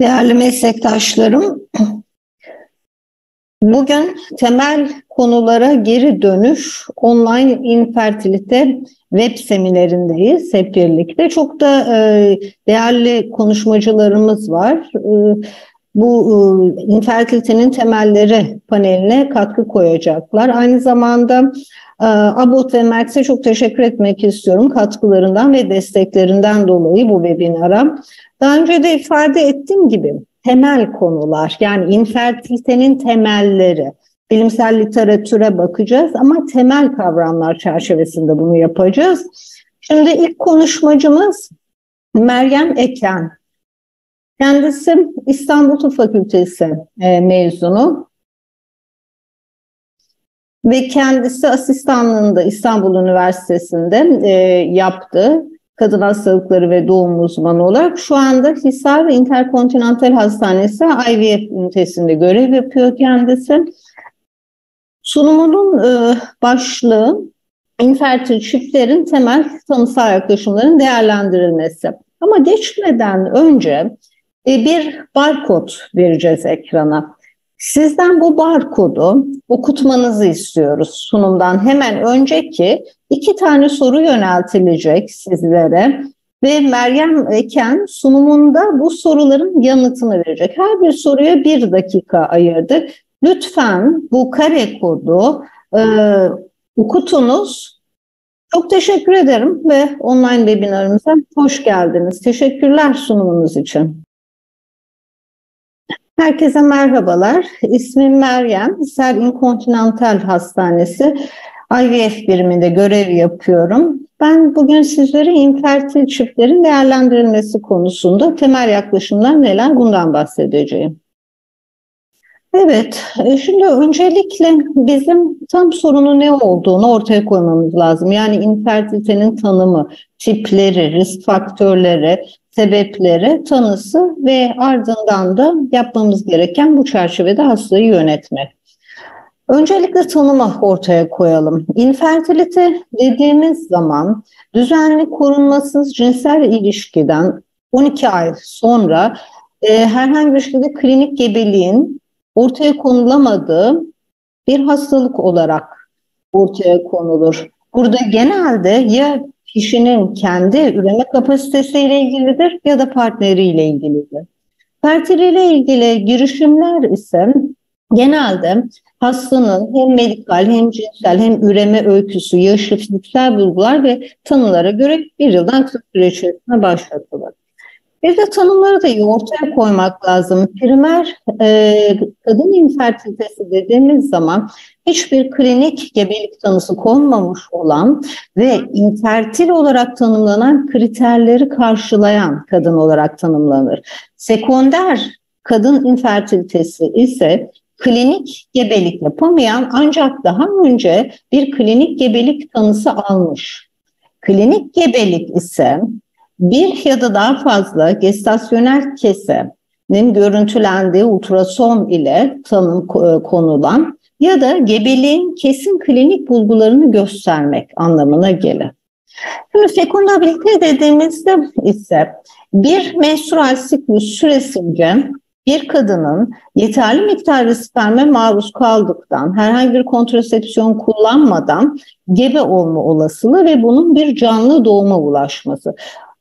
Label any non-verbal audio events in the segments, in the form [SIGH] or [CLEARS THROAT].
Değerli meslektaşlarım, bugün temel konulara geri dönüş online infertilite web seminerindeyiz hep birlikte. Çok da e, değerli konuşmacılarımız var. Bu e, infertilitenin temelleri paneline katkı koyacaklar. Aynı zamanda e, Abot ve Mert'e çok teşekkür etmek istiyorum katkılarından ve desteklerinden dolayı bu webinara. Daha önce de ifade ettiğim gibi temel konular yani infertilitenin temelleri, bilimsel literatüre bakacağız ama temel kavramlar çerçevesinde bunu yapacağız. Şimdi ilk konuşmacımız Meryem Eken. Kendisi İstanbul Tıp Fakültesi e, mezunu ve kendisi asistanlığını da İstanbul Üniversitesi'nde e, yaptı kadın hastalıkları ve doğum uzmanı olarak şu anda Hisar Interkontinental Hastanesi IVF ünitesinde görev yapıyor kendisi. Sunumunun e, başlığı infertil çiftlerin temel tanısal yaklaşımların değerlendirilmesi. Ama geçmeden önce bir barkod vereceğiz ekrana. Sizden bu barkodu okutmanızı istiyoruz sunumdan hemen önceki iki tane soru yöneltilecek sizlere ve Meryem Eken sunumunda bu soruların yanıtını verecek. Her bir soruya bir dakika ayırdık. Lütfen bu kare kodu e, okutunuz. Çok teşekkür ederim ve online webinarımıza hoş geldiniz. Teşekkürler sunumunuz için. Herkese merhabalar. İsmim Meryem. Hisar İnkontinental Hastanesi IVF biriminde görev yapıyorum. Ben bugün sizlere infertil çiftlerin değerlendirilmesi konusunda temel yaklaşımlar neler bundan bahsedeceğim. Evet, e, şimdi öncelikle bizim tam sorunun ne olduğunu ortaya koymamız lazım. Yani infertilitenin tanımı, tipleri, risk faktörleri, sebepleri, tanısı ve ardından da yapmamız gereken bu çerçevede hastayı yönetmek. Öncelikle tanımı ortaya koyalım. İnfertilite dediğimiz zaman düzenli korunmasız cinsel ilişkiden 12 ay sonra e, herhangi bir şekilde klinik gebeliğin ortaya konulamadığı bir hastalık olarak ortaya konulur. Burada genelde ya kişinin kendi üreme kapasitesiyle ilgilidir ya da partneriyle ilgilidir. Partneriyle ilgili girişimler ise genelde hastanın hem medikal hem cinsel hem üreme öyküsü, yaşı, fiziksel bulgular ve tanılara göre bir yıldan kısa süre içerisinde başlatılır. Bir de tanımları da iyi ortaya koymak lazım. Primer e, kadın infertilitesi dediğimiz zaman hiçbir klinik gebelik tanısı konmamış olan ve infertil olarak tanımlanan kriterleri karşılayan kadın olarak tanımlanır. Sekonder kadın infertilitesi ise klinik gebelik yapamayan ancak daha önce bir klinik gebelik tanısı almış. Klinik gebelik ise bir ya da daha fazla gestasyonel kesenin görüntülendiği ultrason ile tanım e, konulan ya da gebeliğin kesin klinik bulgularını göstermek anlamına gelir. Şimdi fekundabilite dediğimizde ise bir menstrual siklus süresince bir kadının yeterli miktarda sperme maruz kaldıktan, herhangi bir kontrasepsiyon kullanmadan gebe olma olasılığı ve bunun bir canlı doğuma ulaşması.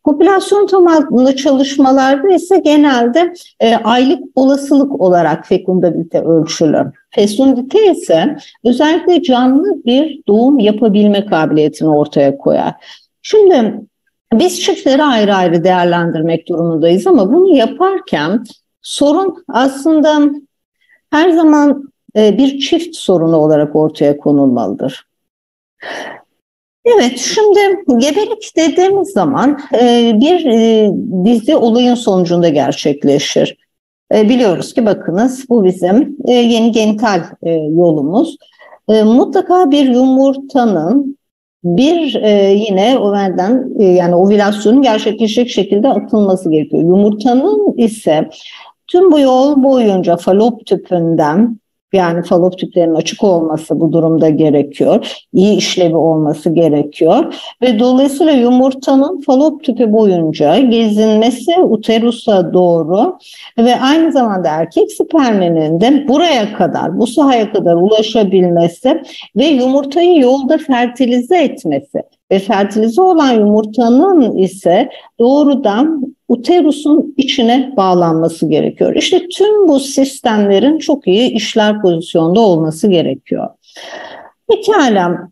Popülasyon tabanlı çalışmalarda ise genelde e, aylık olasılık olarak fekundabilite ölçülür. Fekundite ise özellikle canlı bir doğum yapabilme kabiliyetini ortaya koyar. Şimdi biz çiftleri ayrı ayrı değerlendirmek durumundayız ama bunu yaparken sorun aslında her zaman e, bir çift sorunu olarak ortaya konulmalıdır. Evet, şimdi gebelik dediğimiz zaman e, bir e, dizi olayın sonucunda gerçekleşir. E, biliyoruz ki bakınız bu bizim yeni genital yolumuz. Mutlaka bir yumurtanın bir yine overden yani ovülasyonun gerçekleşecek şekilde atılması gerekiyor. Yumurtanın ise tüm bu yol boyunca falop tüpünden Yani falop tüplerinin açık olması bu durumda gerekiyor. İyi işlevi olması gerekiyor. Ve dolayısıyla yumurtanın falop tüpü boyunca gezinmesi uterusa doğru ve aynı zamanda erkek sperminin de buraya kadar, bu sahaya kadar ulaşabilmesi ve yumurtayı yolda fertilize etmesi ve fertilize olan yumurtanın ise doğrudan uterusun içine bağlanması gerekiyor. İşte tüm bu sistemlerin çok iyi işler pozisyonda olması gerekiyor. Pekala,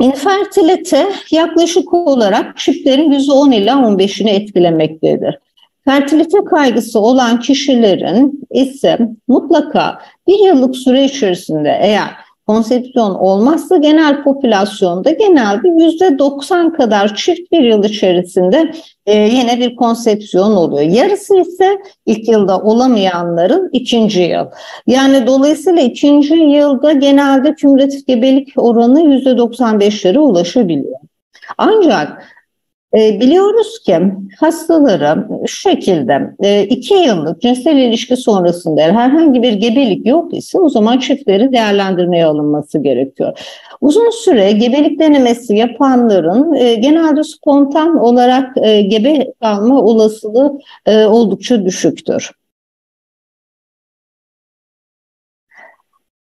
infertilite yaklaşık olarak çiftlerin %10 ile 15'ini etkilemektedir. Fertilite kaygısı olan kişilerin ise mutlaka bir yıllık süre içerisinde eğer konsepsiyon olmazsa genel popülasyonda genelde yüzde 90 kadar çift bir yıl içerisinde e, yine bir konsepsiyon oluyor. Yarısı ise ilk yılda olamayanların ikinci yıl. Yani dolayısıyla ikinci yılda genelde kümülatif gebelik oranı yüzde 95'lere ulaşabiliyor. Ancak e, biliyoruz ki hastaları şu şekilde e, iki yıllık cinsel ilişki sonrasında herhangi bir gebelik yok ise o zaman çiftlerin değerlendirmeye alınması gerekiyor. Uzun süre gebelik denemesi yapanların e, genelde spontan olarak e, gebe kalma olasılığı e, oldukça düşüktür.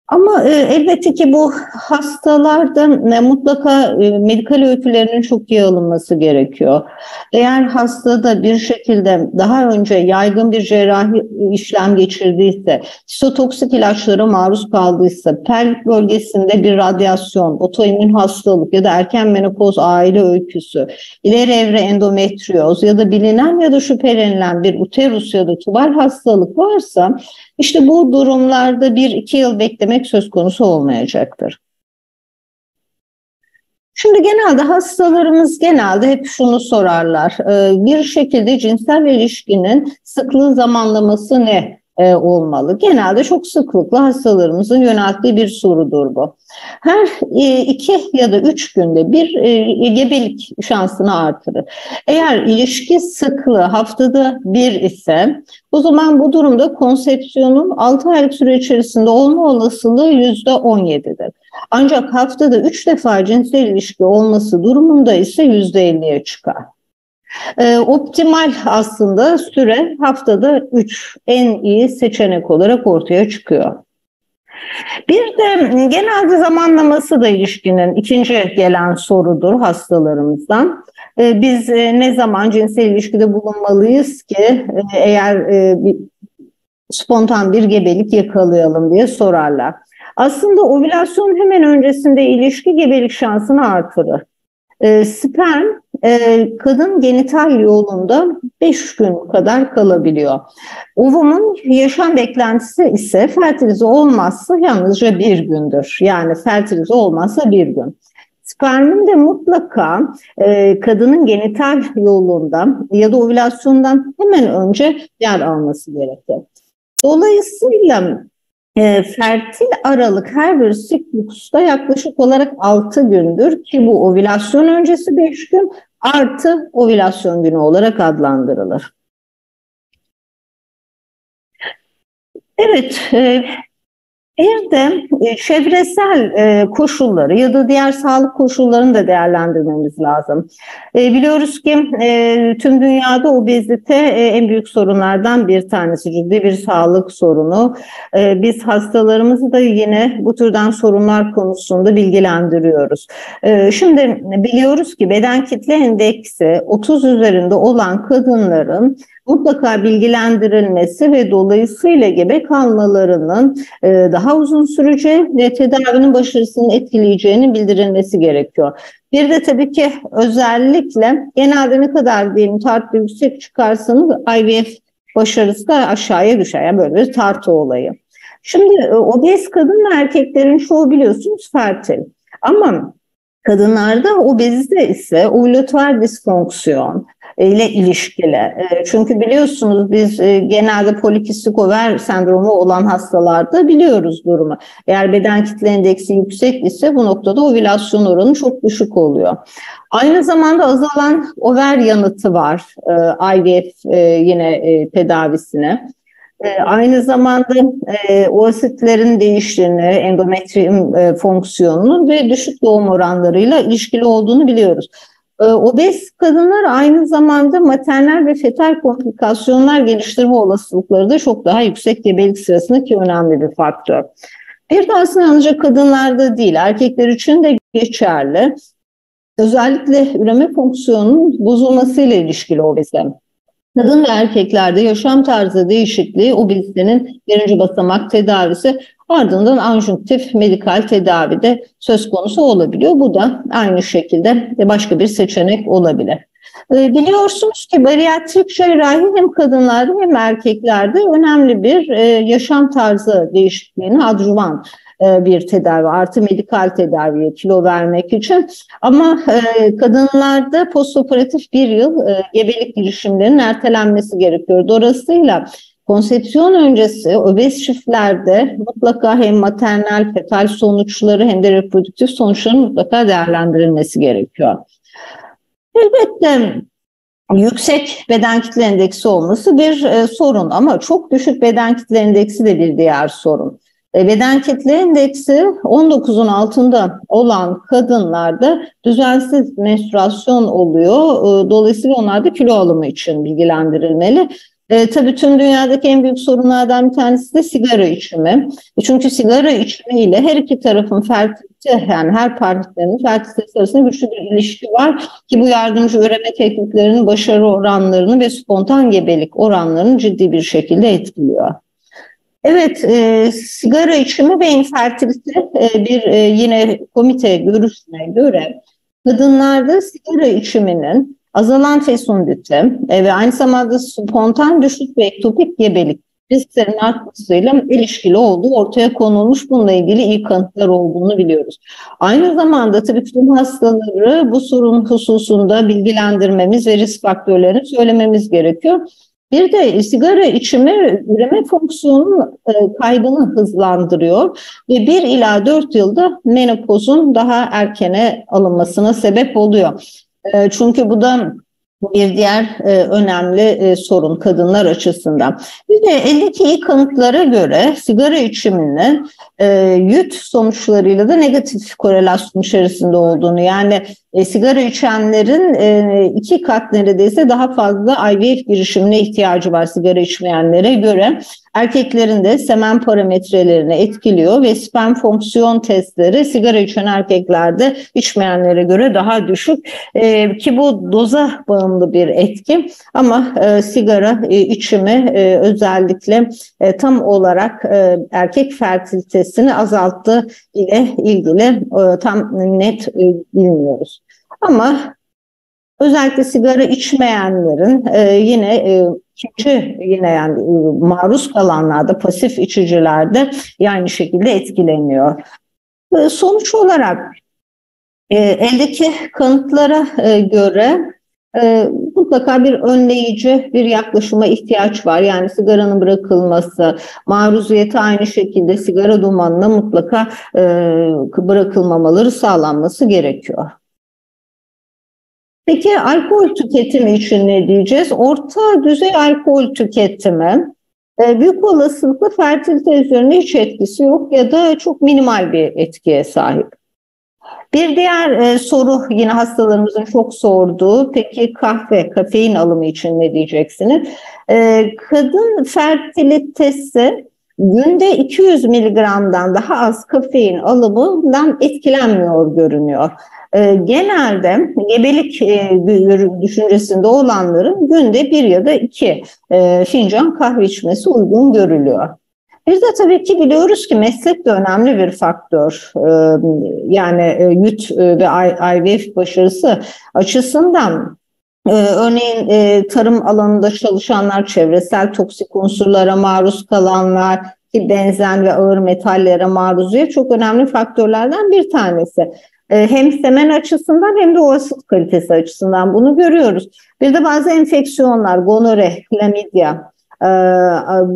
Ama e, elbette ki bu hastalarda e, mutlaka e, medikal öykülerinin çok iyi alınması gerekiyor. Eğer hastada bir şekilde daha önce yaygın bir cerrahi işlem geçirdiyse, sitotoksik ilaçlara maruz kaldıysa, pelvik bölgesinde bir radyasyon, otoimmün hastalık ya da erken menopoz aile öyküsü, ileri evre endometrioz ya da bilinen ya da şüphelenilen bir uterus ya da tubal hastalık varsa işte bu durumlarda bir iki yıl beklemek söz konusu olmayacaktır. Şimdi genelde hastalarımız genelde hep şunu sorarlar. Ee, bir şekilde cinsel ilişkinin sıklığı zamanlaması ne? E, olmalı. Genelde çok sıklıkla hastalarımızın yönelttiği bir sorudur bu. Her e, iki ya da üç günde bir e, gebelik şansını artırır. Eğer ilişki sıklığı haftada bir ise o zaman bu durumda konsepsiyonun 6 aylık süre içerisinde olma olasılığı %17'dir. Ancak haftada 3 defa cinsel ilişki olması durumunda ise %50'ye çıkar. E, optimal aslında süre haftada 3 en iyi seçenek olarak ortaya çıkıyor. Bir de genelde zamanlaması da ilişkinin ikinci gelen sorudur hastalarımızdan. E, biz e, ne zaman cinsel ilişkide bulunmalıyız ki e, eğer e, bir, spontan bir gebelik yakalayalım diye sorarlar. Aslında ovülasyon hemen öncesinde ilişki gebelik şansını artırır. E, sperm kadın genital yolunda 5 gün kadar kalabiliyor. Ovumun yaşam beklentisi ise fertilize olmazsa yalnızca bir gündür. Yani fertilize olmazsa bir gün. Spermin de mutlaka e, kadının genital yolunda ya da ovülasyondan hemen önce yer alması gerekir. Dolayısıyla e, fertil aralık her bir siklusta yaklaşık olarak 6 gündür ki bu ovülasyon öncesi 5 gün artı ovülasyon günü olarak adlandırılır. Evet, e, bir de e, çevresel e, koşulları ya da diğer sağlık koşullarını da değerlendirmemiz lazım. E, biliyoruz ki tüm dünyada obezite en büyük sorunlardan bir tanesi, ciddi bir sağlık sorunu. Biz hastalarımızı da yine bu türden sorunlar konusunda bilgilendiriyoruz. Şimdi biliyoruz ki beden kitle endeksi 30 üzerinde olan kadınların mutlaka bilgilendirilmesi ve dolayısıyla gebe kalmalarının e, daha uzun süreceği ve tedavinin başarısını etkileyeceğini bildirilmesi gerekiyor. Bir de tabii ki özellikle genelde ne kadar diyelim tartı yüksek çıkarsanız IVF başarısı da aşağıya düşer. Yani böyle bir tartı olayı. Şimdi e, obez kadın ve erkeklerin çoğu biliyorsunuz fertil. Ama kadınlarda obezite ise ovülatör disfonksiyon, ile ilişkili. E, çünkü biliyorsunuz biz e, genelde polikistik over sendromu olan hastalarda biliyoruz durumu. Eğer beden kitle endeksi yüksek ise bu noktada ovülasyon oranı çok düşük oluyor. Aynı zamanda azalan over yanıtı var e, IVF yine tedavisine. Aynı zamanda e, oasitlerin değiştiğini, endometrium e, fonksiyonunun ve düşük doğum oranlarıyla ilişkili olduğunu biliyoruz. E, obez kadınlar aynı zamanda maternal ve fetal komplikasyonlar geliştirme olasılıkları da çok daha yüksek gebelik sırasındaki önemli bir faktör. Bir de aslında ancak kadınlarda değil, erkekler için de geçerli. Özellikle üreme fonksiyonunun bozulmasıyla ilişkili obezite. Kadın ve erkeklerde yaşam tarzı değişikliği obezitenin birinci basamak tedavisi ardından anjunktif medikal tedavide söz konusu olabiliyor. Bu da aynı şekilde başka bir seçenek olabilir. Ee, biliyorsunuz ki bariyatrik cerrahi hem kadınlarda hem erkeklerde önemli bir e, yaşam tarzı değişikliğini adjuvan bir tedavi artı medikal tedaviye kilo vermek için ama e, kadınlarda postoperatif bir yıl e, gebelik girişimlerinin ertelenmesi gerekiyor. Dolayısıyla konsepsiyon öncesi obez çiftlerde mutlaka hem maternal fetal sonuçları hem de reproduktif sonuçların mutlaka değerlendirilmesi gerekiyor. Elbette yüksek beden kitle endeksi olması bir e, sorun ama çok düşük beden kitle endeksi de bir diğer sorun. E, beden kitle endeksi 19'un altında olan kadınlarda düzensiz menstruasyon oluyor. E, dolayısıyla onlar da kilo alımı için bilgilendirilmeli. E, tabii tüm dünyadaki en büyük sorunlardan bir tanesi de sigara içimi. E, çünkü sigara içimiyle her iki tarafın fertilite yani her partnerin fertilitesi arasında güçlü bir ilişki var ki bu yardımcı üreme tekniklerinin başarı oranlarını ve spontan gebelik oranlarını ciddi bir şekilde etkiliyor. Evet, e, sigara içimi ve infertilite e, bir e, yine komite görüşüne göre kadınlarda sigara içiminin azalan fesundite e, ve aynı zamanda spontan düşük ve ektopik gebelik risklerin artmasıyla ilişkili olduğu ortaya konulmuş. Bununla ilgili iyi kanıtlar olduğunu biliyoruz. Aynı zamanda tabii tüm hastaları bu sorun hususunda bilgilendirmemiz ve risk faktörlerini söylememiz gerekiyor. Bir de sigara içimi üreme fonksiyonunun e, kaybını hızlandırıyor ve 1 ila 4 yılda menopozun daha erkene alınmasına sebep oluyor. E, çünkü bu da bir diğer e, önemli sorun kadınlar açısından. Bir de eldeki iyi kanıtlara göre sigara içiminin e, YÜT sonuçlarıyla da negatif korelasyon içerisinde olduğunu yani e, sigara içenlerin e, iki kat neredeyse daha fazla IVF girişimine ihtiyacı var sigara içmeyenlere göre. Erkeklerin de semen parametrelerini etkiliyor ve sperm fonksiyon testleri sigara içen erkeklerde içmeyenlere göre daha düşük e, ki bu doza bağımlı bir etki ama e, sigara e, içimi e, özellikle e, tam olarak e, erkek fertilitesini azalttı ile ilgili e, tam net e, bilmiyoruz. Ama özellikle sigara içmeyenlerin e, yine ikinci yine yani maruz kalanlarda pasif içicilerde aynı şekilde etkileniyor. Sonuç olarak eldeki kanıtlara göre mutlaka bir önleyici bir yaklaşıma ihtiyaç var. Yani sigaranın bırakılması, maruziyeti aynı şekilde sigara dumanına mutlaka e, bırakılmamaları sağlanması gerekiyor. Peki alkol tüketimi için ne diyeceğiz? Orta düzey alkol tüketimi e, büyük olasılıkla fertilite üzerinde hiç etkisi yok ya da çok minimal bir etkiye sahip. Bir diğer e, soru yine hastalarımızın çok sorduğu peki kahve, kafein alımı için ne diyeceksiniz? E, kadın fertilitesi günde 200 miligramdan daha az kafein alımından etkilenmiyor görünüyor. Ee, genelde gebelik e, düşüncesinde olanların günde bir ya da iki e, fincan kahve içmesi uygun görülüyor. Biz de tabii ki biliyoruz ki meslek de önemli bir faktör. Ee, yani e, YÜT ve IVF başarısı açısından Örneğin tarım alanında çalışanlar, çevresel toksik unsurlara maruz kalanlar, ki benzen ve ağır metallere maruziyet çok önemli faktörlerden bir tanesi. Hem semen açısından hem de olasılık kalitesi açısından bunu görüyoruz. Bir de bazı enfeksiyonlar, gonore, klamidya, e,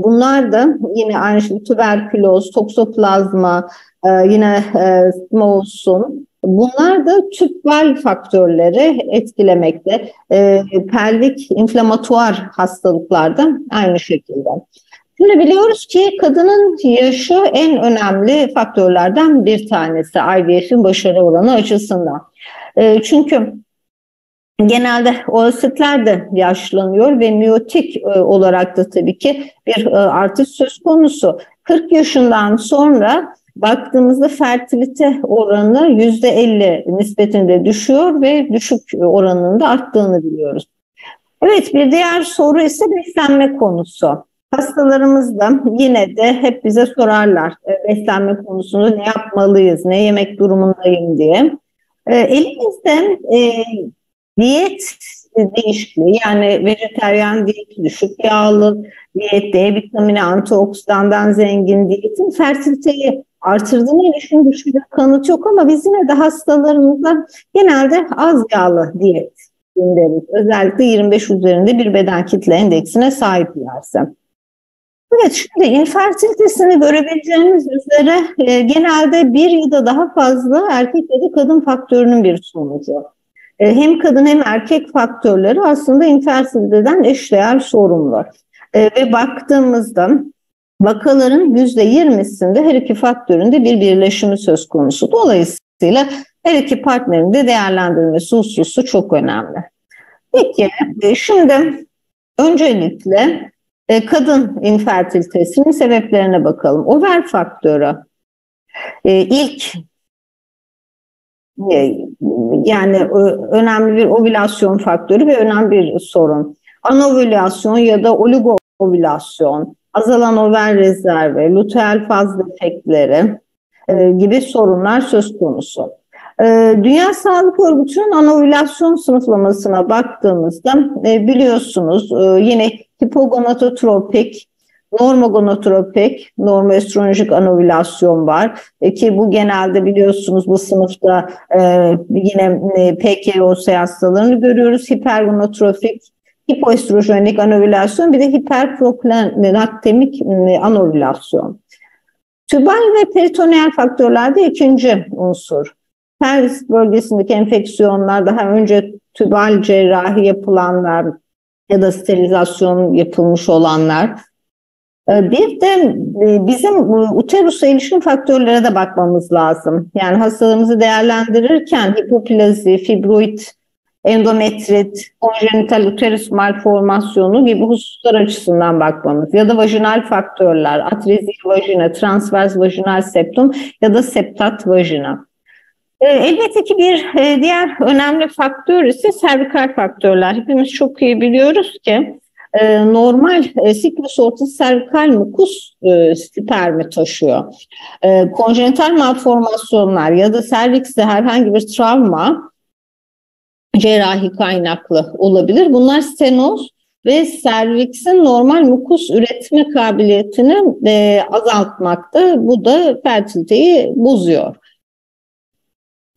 bunlar da yine aynı şekilde tüberküloz, toksoplazma, e, yine e, olsun. Bunlar da tüpval faktörleri etkilemekte. Pelvik inflamatuar hastalıklarda aynı şekilde. Şimdi biliyoruz ki kadının yaşı en önemli faktörlerden bir tanesi IVF'in başarı oranı açısından. E, çünkü genelde olasılıklar da yaşlanıyor ve miyotik e, olarak da tabii ki bir e, artış söz konusu. 40 yaşından sonra baktığımızda fertilite oranı %50 nispetinde düşüyor ve düşük oranında arttığını biliyoruz. Evet bir diğer soru ise beslenme konusu. Hastalarımız da yine de hep bize sorarlar e, beslenme konusunda ne yapmalıyız, ne yemek durumundayım diye. Elimizde diyet değişikliği yani vejeteryan diyet, düşük yağlı diyet, D vitamini, antioksidandan zengin diyetin fertiliteyi artırdığına ilişkin bir kanıt yok ama biz yine de hastalarımızda genelde az yağlı diyet deriz. Özellikle 25 üzerinde bir beden kitle endeksine sahiplerse. Evet şimdi infertilitesini görebileceğiniz üzere e, genelde bir ya da daha fazla erkek ya da kadın faktörünün bir sonucu. E, hem kadın hem erkek faktörleri aslında infertiliteden eşdeğer sorunlar. E, ve baktığımızda vakaların %20'sinde her iki faktöründe bir birleşimi söz konusu. Dolayısıyla her iki partnerin de değerlendirilmesi hususu çok önemli. Peki e, şimdi öncelikle kadın infertilitesinin sebeplerine bakalım. Over faktörü ilk yani önemli bir ovülasyon faktörü ve önemli bir sorun. Anovülasyon ya da oligovülasyon, azalan over rezervi, luteal faz defektleri gibi sorunlar söz konusu. Ee, Dünya Sağlık Örgütü'nün anovülasyon sınıflamasına baktığımızda e, biliyorsunuz e, yine hipogonadotropik, normogonotropik, normoestrolojik anovülasyon var e, ki bu genelde biliyorsunuz bu sınıfta yine PKOS hastalarını görüyoruz. Hipergonotropik, hipoestrojenik anovülasyon bir de hiperproklinaktemik anovülasyon. Tübal ve peritoneal faktörler de ikinci unsur. Pelvis bölgesindeki enfeksiyonlar daha önce tübal cerrahi yapılanlar ya da sterilizasyon yapılmış olanlar. Ee, bir de e, bizim uterus'a ilişkin faktörlere de bakmamız lazım. Yani hastalarımızı değerlendirirken hipoplazi, fibroid, endometrit, konjenital uterus malformasyonu gibi hususlar açısından bakmamız ya da vajinal faktörler, atrezi vajina, transvers vajinal septum ya da septat vajina. E, elbette ki bir e, diğer önemli faktör ise servikal faktörler. Hepimiz çok iyi biliyoruz ki e, normal siklus ortası servikal mukus spermi taşıyor. Konjenital malformasyonlar ya da servikste herhangi bir travma cerrahi kaynaklı olabilir. Bunlar stenoz ve serviksin normal mukus üretme kabiliyetini azaltmakta. Bu da fertiliteyi bozuyor.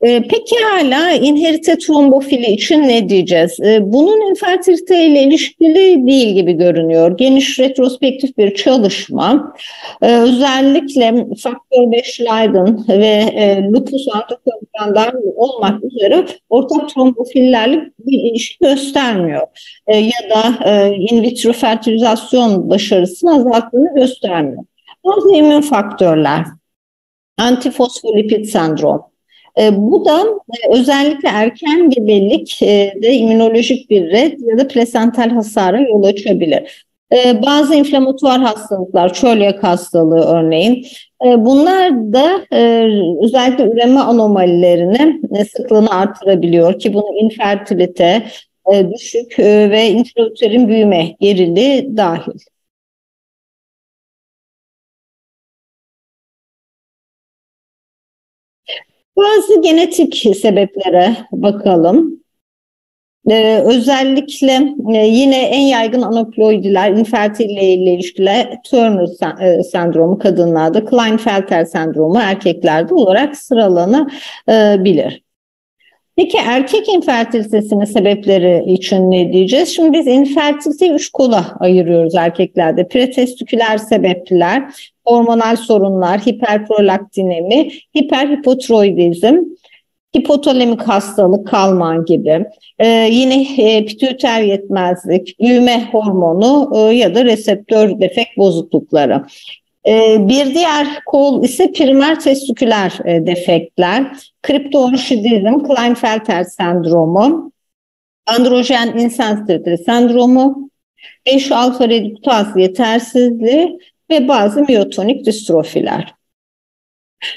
Ee, peki hala inherite trombofili için ne diyeceğiz? Ee, bunun infertilite ile ilişkili değil gibi görünüyor. Geniş retrospektif bir çalışma. Ee, özellikle faktör 5 Leiden ve e, lupus antokoagülanlar olmak üzere ortak trombofillerle bir ilişki göstermiyor. Ya da e, in vitro fertilizasyon başarısını azalttığını göstermiyor. Bazı immün faktörler, antifosfolipid sendrom, e, bu da e, özellikle erken gebelik e, de immünolojik bir red ya da plasental hasara yol açabilir. E, bazı inflamatuar hastalıklar, çölyak hastalığı örneğin, e, bunlar da e, özellikle üreme anomalilerini e, sıklığını artırabiliyor ki bunu infertilite, e, düşük e, ve intrauterin büyüme gerili dahil. Bazı genetik sebeplere bakalım. Ee, özellikle e, yine en yaygın anaploidiler, infertile ile ilişkili Turner e, sendromu kadınlarda, Klinefelter sendromu erkeklerde olarak sıralanabilir. Peki erkek infertilitesinin sebepleri için ne diyeceğiz? Şimdi biz infertiliteyi üç kola ayırıyoruz erkeklerde. Pretestüküler sebepler, hormonal sorunlar, hiperprolaktinemi, hiperhipotiroidizm hipotalemik hastalık, kalman gibi, e, yine e, pituiter yetmezlik, büyüme hormonu e, ya da reseptör defekt bozuklukları. E, bir diğer kol ise primer testiküler e, defektler, kriptoorşidizm, Klinefelter sendromu, androjen insensitivite sendromu, 5 alfa reduktaz yetersizliği ve bazı miyotonik distrofiler.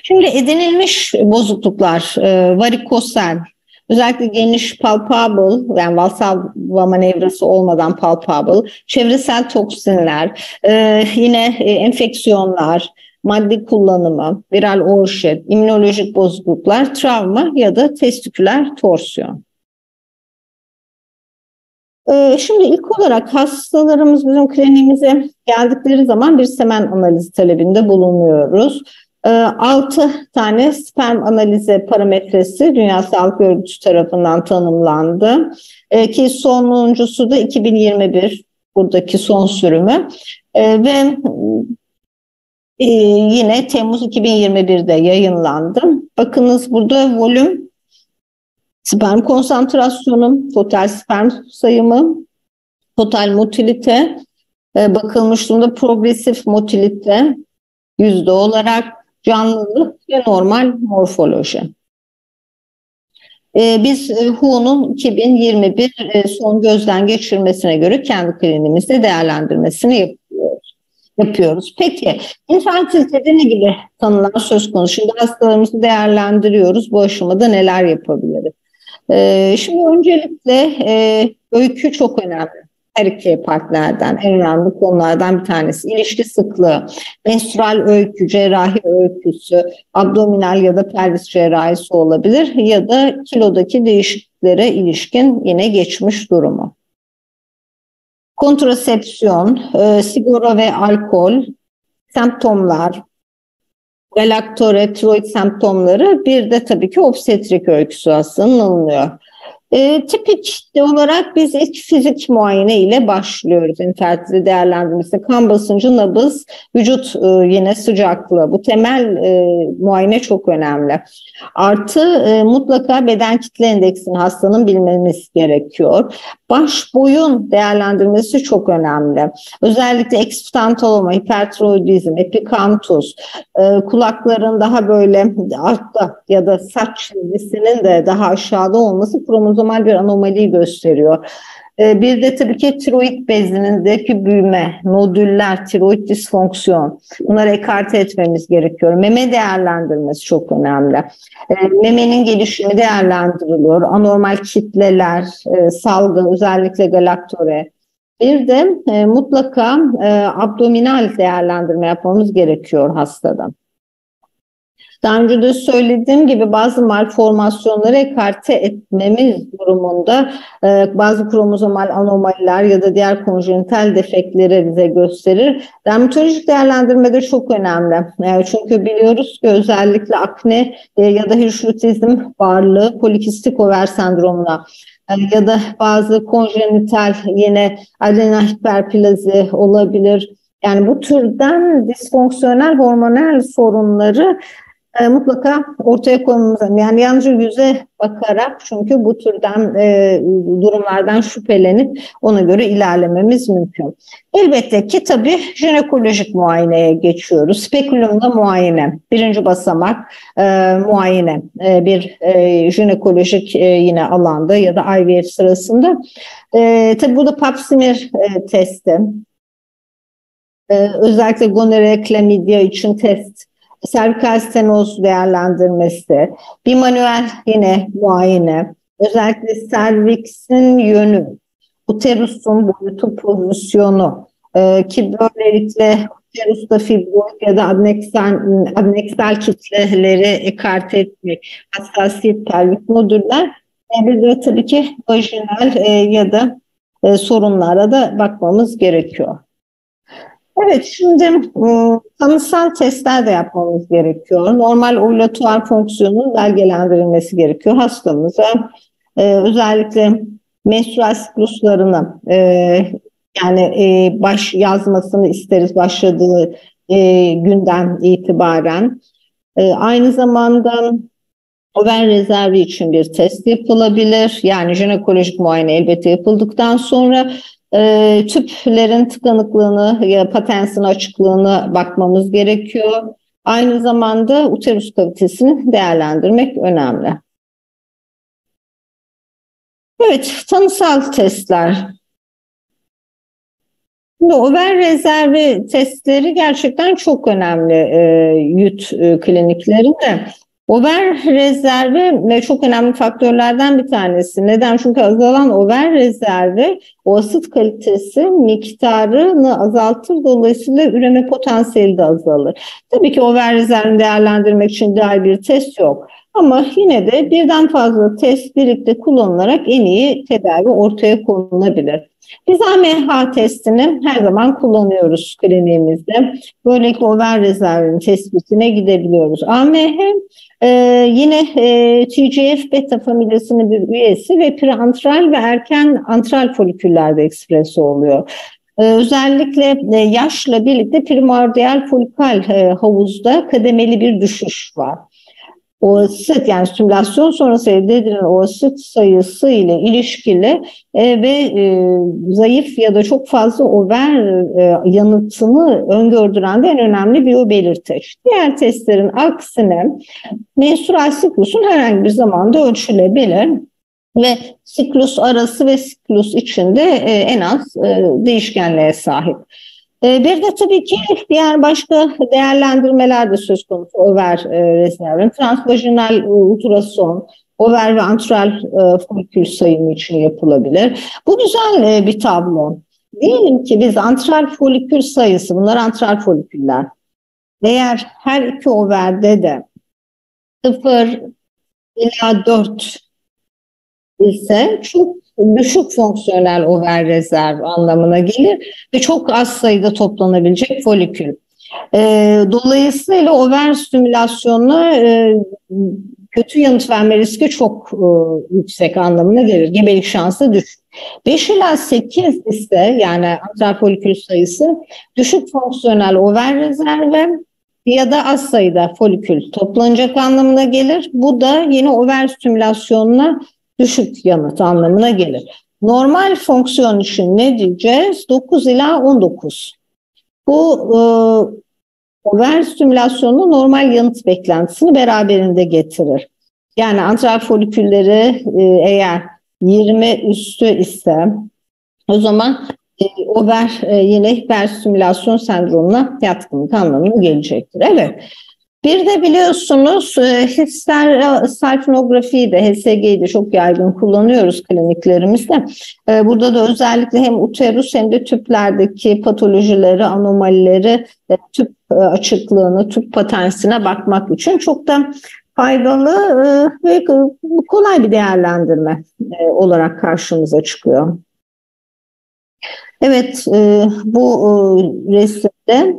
Şimdi edinilmiş bozukluklar, e, varikosel, özellikle geniş palpable, yani valsalva manevrası olmadan palpable, çevresel toksinler, e, yine e, enfeksiyonlar, madde kullanımı, viral orşet, immünolojik bozukluklar, travma ya da testiküler torsiyon. E, şimdi ilk olarak hastalarımız bizim kliniğimize geldikleri zaman bir semen analizi talebinde bulunuyoruz. 6 ee, tane sperm analizi parametresi Dünya Sağlık Örgütü tarafından tanımlandı. Ee, ki sonuncusu da 2021 buradaki son sürümü. Ee, ve e, yine Temmuz 2021'de yayınlandı. Bakınız burada volüm, sperm konsantrasyonu, total sperm sayımı, total motilite, e, bakılmış durumda progresif motilite yüzde olarak canlılık ve normal morfoloji. Ee, biz e, WHO'nun 2021 e, son gözden geçirmesine göre kendi klinimizde değerlendirmesini yapıyoruz. yapıyoruz. Peki infertilitede ne gibi tanılar söz konusu? Şimdi hastalarımızı değerlendiriyoruz. Bu aşamada neler yapabiliriz? Ee, şimdi öncelikle e, öykü çok önemli her iki partnerden en önemli konulardan bir tanesi. İlişki sıklığı, menstrual öykü, cerrahi öyküsü, abdominal ya da pelvis cerrahisi olabilir ya da kilodaki değişikliklere ilişkin yine geçmiş durumu. Kontrasepsiyon, e, sigara ve alkol, semptomlar, galaktore, tiroid semptomları bir de tabii ki obstetrik öyküsü hastanın alınıyor. E, tipik olarak biz ilk fizik muayene ile başlıyoruz infertilite değerlendirmesi. Kan basıncı, nabız, vücut e, yine sıcaklığı. Bu temel e, muayene çok önemli. Artı e, mutlaka beden kitle endeksini hastanın bilmemiz gerekiyor. Baş boyun değerlendirmesi çok önemli. Özellikle ekspantaloma, hipertiroidizm, epikantus, e, kulakların daha böyle altta ya da saç çizgisinin de daha aşağıda olması kromozomal bir anomali gösteriyor. E, bir de tabii ki tiroid bezindeki büyüme, nodüller, tiroid disfonksiyon. Bunları ekarte etmemiz gerekiyor. Meme değerlendirmesi çok önemli. E, memenin gelişimi değerlendiriliyor. Anormal kitleler, e, salgı, özellikle galaktore. Bir de mutlaka abdominal değerlendirme yapmamız gerekiyor hastada. Daha önce de söylediğim gibi bazı malformasyonları ekarte etmemiz durumunda e, bazı kromozomal anomaliler ya da diğer konjenital defektleri bize gösterir. Dermatolojik değerlendirme de çok önemli. E, çünkü biliyoruz ki özellikle akne e, ya da hirşutizm varlığı polikistik over sendromuna ya da bazı konjenital yine adrenal hiperplazi olabilir. Yani bu türden disfonksiyonel hormonal sorunları e, mutlaka ortaya koymamız lazım. Yani yalnızca yüze bakarak çünkü bu türden e, durumlardan şüphelenip ona göre ilerlememiz mümkün. Elbette ki tabii jinekolojik muayeneye geçiyoruz. Spekulumda muayene. Birinci basamak e, muayene. E, bir e, jinekolojik e, yine alanda ya da IVF sırasında. E, tabii bu da pap smear e, testi. E, özellikle gonorrea, klamidya için test servikal stenoz değerlendirmesi, bir manuel yine muayene, özellikle serviksin yönü, uterusun boyutu pozisyonu e, ki böylelikle uterusta fibroid ya da adneksel, adneksel kitleleri ekarte etmek, hassasiyet pelvik modüller e, bir de tabii ki vajinal e, ya da e, sorunlara da bakmamız gerekiyor. Evet, şimdi ıı, tanısal testler de yapmamız gerekiyor. Normal ovulatuar fonksiyonunun belgelendirilmesi gerekiyor hastamıza. E, özellikle menstrual sikluslarını e, yani e, baş yazmasını isteriz başladığı e, günden itibaren. E, aynı zamanda Over rezervi için bir test yapılabilir. Yani jinekolojik muayene elbette yapıldıktan sonra e, tüplerin tıkanıklığını ya patensin açıklığını bakmamız gerekiyor. Aynı zamanda uterus kavitesini değerlendirmek önemli. Evet, tanısal testler. Şimdi over rezervi testleri gerçekten çok önemli e, YÜT e, kliniklerinde. Over rezervi çok önemli faktörlerden bir tanesi. Neden? Çünkü azalan over rezervi o asit kalitesi miktarını azaltır. Dolayısıyla üreme potansiyeli de azalır. Tabii ki over rezervini değerlendirmek için ideal bir test yok. Ama yine de birden fazla test birlikte kullanılarak en iyi tedavi ortaya konulabilir. Biz AMH testini her zaman kullanıyoruz kliniğimizde. Böylelikle over rezervinin tespitine gidebiliyoruz. AMH e, yine e, TGF beta familyasının bir üyesi ve preantral ve erken antral foliküllerde ekspresi oluyor. Ee, özellikle e, yaşla birlikte primordial folikal e, havuzda kademeli bir düşüş var oosit yani stimülasyon sonrası elde edilen oosit sayısı ile ilişkili e, ve e, zayıf ya da çok fazla over e, yanıtını öngördüren de en önemli bir o belirteç. Diğer testlerin aksine menstrual siklusun herhangi bir zamanda ölçülebilir ve siklus arası ve siklus içinde e, en az e, değişkenliğe sahip. Ee, bir de tabii ki diğer başka değerlendirmeler de söz konusu over e, rezervin. Transvajinal e, ultrason, over ve antral e, folikül sayımı için yapılabilir. Bu güzel bir tablo. Diyelim ki biz antral folikül sayısı, bunlar antral foliküller. Eğer her iki overde de 0 ila 4 ise çok düşük fonksiyonel over rezerv anlamına gelir ve çok az sayıda toplanabilecek folikül. E, dolayısıyla over stimülasyonuna e, kötü yanıt verme riski çok e, yüksek anlamına gelir. Gebelik şansı düşük. 5 ila 8 ise yani antral folikül sayısı düşük fonksiyonel over rezerve ya da az sayıda folikül toplanacak anlamına gelir. Bu da yine over stimülasyonuna düşük yanıt anlamına gelir. Normal fonksiyon için ne diyeceğiz? 9 ila 19. Bu e, over stimülasyonu normal yanıt beklentisini beraberinde getirir. Yani antral folikülleri e, eğer 20 üstü ise o zaman e, over e, yine hiperstimülasyon sendromuna yatkınlık anlamına gelecektir. Evet. Bir de biliyorsunuz e, histersalpinografiyi de HSG'yi de çok yaygın kullanıyoruz kliniklerimizde. E, burada da özellikle hem uterus hem de tüplerdeki patolojileri, anomalileri, e, tüp açıklığını, tüp patensine bakmak için çok da faydalı ve kolay bir değerlendirme olarak karşımıza çıkıyor. Evet, bu resimde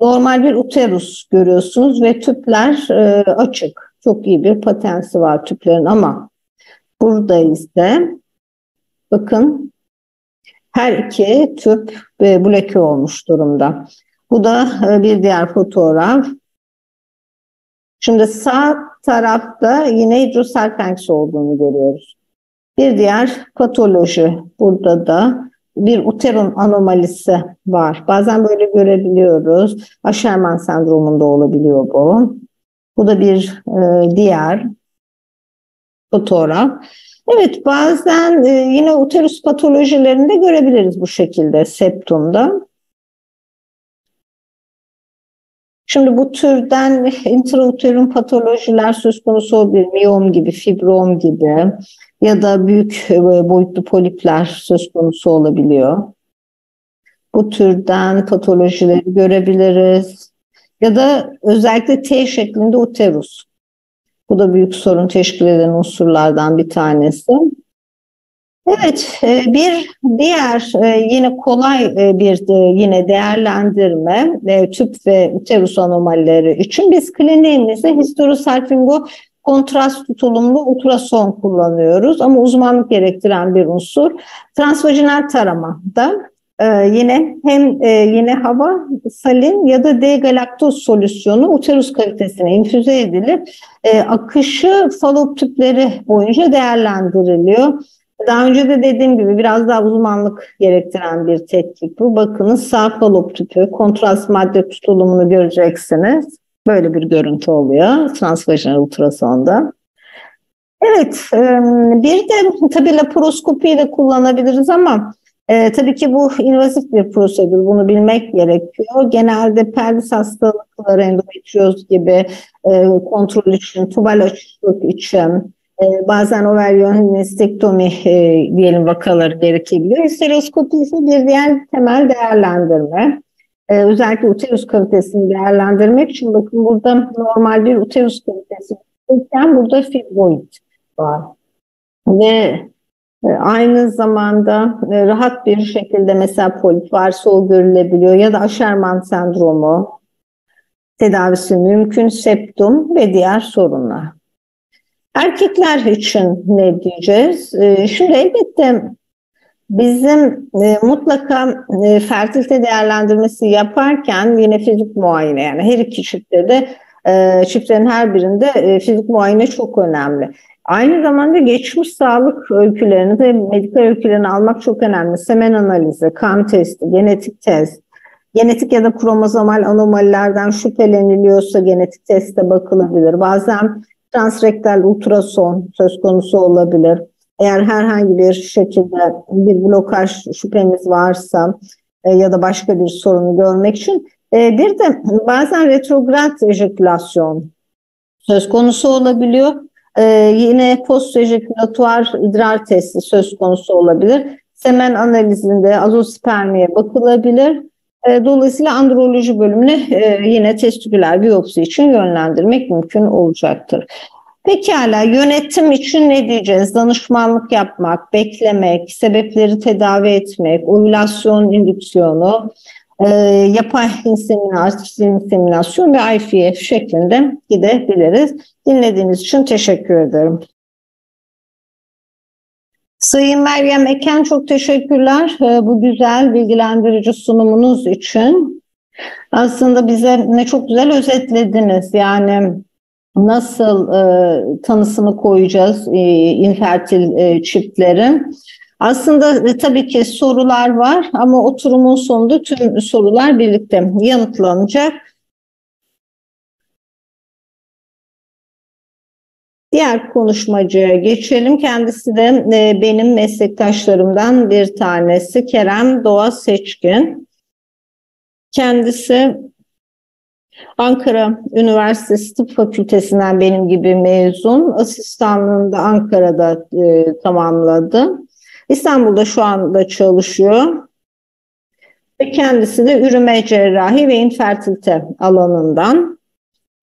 normal bir uterus görüyorsunuz ve tüpler e, açık. Çok iyi bir patensi var tüplerin ama burada ise bakın her iki tüp e, bloke olmuş durumda. Bu da e, bir diğer fotoğraf. Şimdi sağ tarafta yine hidrosalpinx olduğunu görüyoruz. Bir diğer patoloji burada da bir uteron anomalisi var. Bazen böyle görebiliyoruz. Asherman sendromunda olabiliyor bu. Bu da bir e, diğer fotoğraf. Evet bazen e, yine uterus patolojilerinde görebiliriz bu şekilde septumda. Şimdi bu türden intrauterine patolojiler söz konusu olabilir. Miyom gibi, fibrom gibi ya da büyük e, boyutlu polipler söz konusu olabiliyor. Bu türden patolojileri görebiliriz. Ya da özellikle T şeklinde uterus. Bu da büyük sorun teşkil eden unsurlardan bir tanesi. Evet, e, bir diğer e, yine kolay e, bir yine değerlendirme tüp ve uterus anomalileri için biz kliniğimizde histerosalpingo kontrast tutulumlu ultrason kullanıyoruz ama uzmanlık gerektiren bir unsur. Transvajinal taramada yine hem yine hava, salin ya da D-galaktoz solüsyonu uterus kalitesine infüze edilip akışı falop tüpleri boyunca değerlendiriliyor. Daha önce de dediğim gibi biraz daha uzmanlık gerektiren bir tetkik bu. Bakınız sağ falop tüpü kontrast madde tutulumunu göreceksiniz. Böyle bir görüntü oluyor transvajinal ultrasonda. Evet, bir de tabii laparoskopiyi de kullanabiliriz ama e, tabii ki bu invazif bir prosedür, bunu bilmek gerekiyor. Genelde pelvis hastalıkları, endometrioz gibi e, kontrol için, tubal açıklık için, bazen overyon mistektomi e, diyelim vakaları gerekebiliyor. Stereoskopi ise bir diğer temel değerlendirme. E, özellikle uterus kalitesini değerlendirmek için bakın burada normal bir uterus kalitesi iken burada fibroid var. Ve e, aynı zamanda e, rahat bir şekilde mesela polip varsa o görülebiliyor ya da Asherman sendromu tedavisi mümkün, septum ve diğer sorunlar. Erkekler için ne diyeceğiz? E, şimdi elbette bizim mutlaka fertilite değerlendirmesi yaparken yine fizik muayene yani her iki çiftte de çiftlerin her birinde fizik muayene çok önemli. Aynı zamanda geçmiş sağlık öykülerini ve medikal öykülerini almak çok önemli. Semen analizi, kan testi, genetik test, genetik ya da kromozomal anomalilerden şüpheleniliyorsa genetik teste bakılabilir. Bazen transrektal ultrason söz konusu olabilir. Eğer herhangi bir şekilde bir blokaj şüphemiz varsa e, ya da başka bir sorunu görmek için e, bir de bazen retrograd ejekülasyon söz konusu olabiliyor. Ee, yine post-ejekülatuar idrar testi söz konusu olabilir. Semen analizinde azospermiye bakılabilir. Ee, dolayısıyla androloji bölümüne e, yine testiküler biyopsi için yönlendirmek mümkün olacaktır. Pekala yönetim için ne diyeceğiz? Danışmanlık yapmak, beklemek, sebepleri tedavi etmek, ovülasyon indüksiyonu, e, yapay inseminasyon, inseminasyon ve IVF şeklinde gidebiliriz. Dinlediğiniz için teşekkür ederim. Sayın Meryem Eken çok teşekkürler e, bu güzel bilgilendirici sunumunuz için. Aslında bize ne çok güzel özetlediniz. Yani nasıl e, tanısını koyacağız e, infertil e, çiftlerin. Aslında e, tabii ki sorular var ama oturumun sonunda tüm sorular birlikte yanıtlanacak. Diğer konuşmacıya geçelim. Kendisi de e, benim meslektaşlarımdan bir tanesi Kerem Doğa Seçkin. Kendisi Ankara Üniversitesi Tıp Fakültesinden benim gibi mezun. Asistanlığını da Ankara'da e, tamamladı. İstanbul'da şu anda çalışıyor. Ve kendisi de üreme cerrahi ve infertilite alanından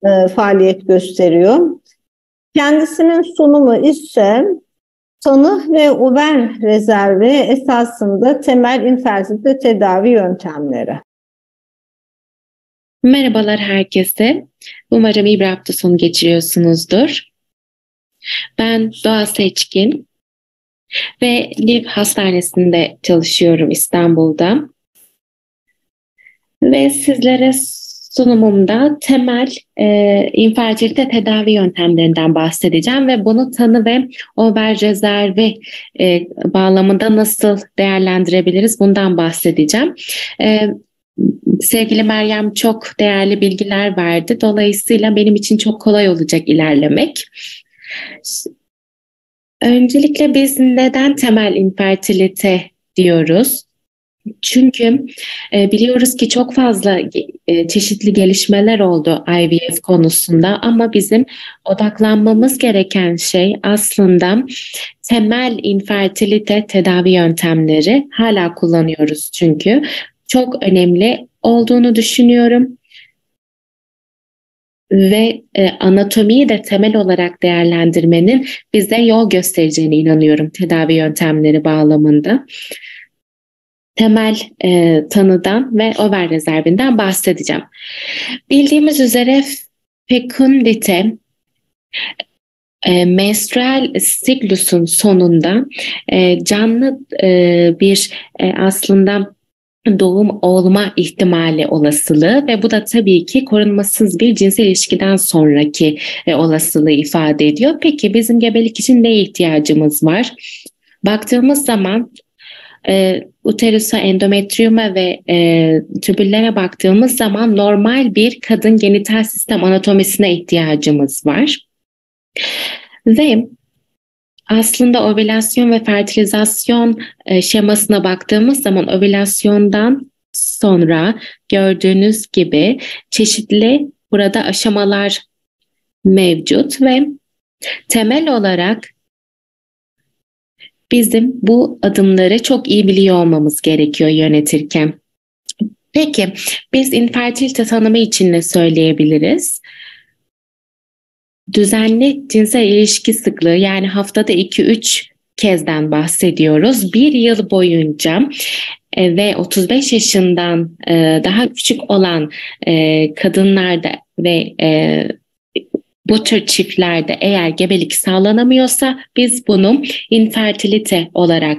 e, faaliyet gösteriyor. Kendisinin sunumu ise tanı ve over rezervi esasında temel infertilite tedavi yöntemleri. Merhabalar herkese. Umarım iyi bir hafta sonu geçiriyorsunuzdur. Ben Doğa Seçkin ve Liv Hastanesi'nde çalışıyorum İstanbul'da. Ve sizlere sunumumda temel e, infertilite tedavi yöntemlerinden bahsedeceğim ve bunu tanı ve over rezervi e, bağlamında nasıl değerlendirebiliriz bundan bahsedeceğim. E, sevgili Meryem çok değerli bilgiler verdi. Dolayısıyla benim için çok kolay olacak ilerlemek. Öncelikle biz neden temel infertilite diyoruz? Çünkü e, biliyoruz ki çok fazla e, çeşitli gelişmeler oldu IVF konusunda ama bizim odaklanmamız gereken şey aslında temel infertilite tedavi yöntemleri hala kullanıyoruz çünkü çok önemli olduğunu düşünüyorum ve e, anatomiyi de temel olarak değerlendirmenin bize yol göstereceğine inanıyorum tedavi yöntemleri bağlamında. Temel e, tanıdan ve over rezervinden bahsedeceğim. Bildiğimiz üzere fekundite e, menstrual siklusun sonunda e, canlı e, bir e, aslında doğum olma ihtimali olasılığı ve bu da tabii ki korunmasız bir cinsel ilişkiden sonraki e, olasılığı ifade ediyor. Peki bizim gebelik için neye ihtiyacımız var? Baktığımız zaman e, uterusa, endometriyuma ve e, tübüllere baktığımız zaman normal bir kadın genital sistem anatomisine ihtiyacımız var. Ve aslında ovülasyon ve fertilizasyon e, şemasına baktığımız zaman ovülasyondan sonra gördüğünüz gibi çeşitli burada aşamalar mevcut ve temel olarak bizim bu adımları çok iyi biliyor olmamız gerekiyor yönetirken. Peki biz infertilite tanımı için ne söyleyebiliriz? Düzenli cinsel ilişki sıklığı yani haftada 2-3 kezden bahsediyoruz. Bir yıl boyunca e, ve 35 yaşından e, daha küçük olan e, kadınlarda ve bu tür çiftlerde eğer gebelik sağlanamıyorsa biz bunu infertilite olarak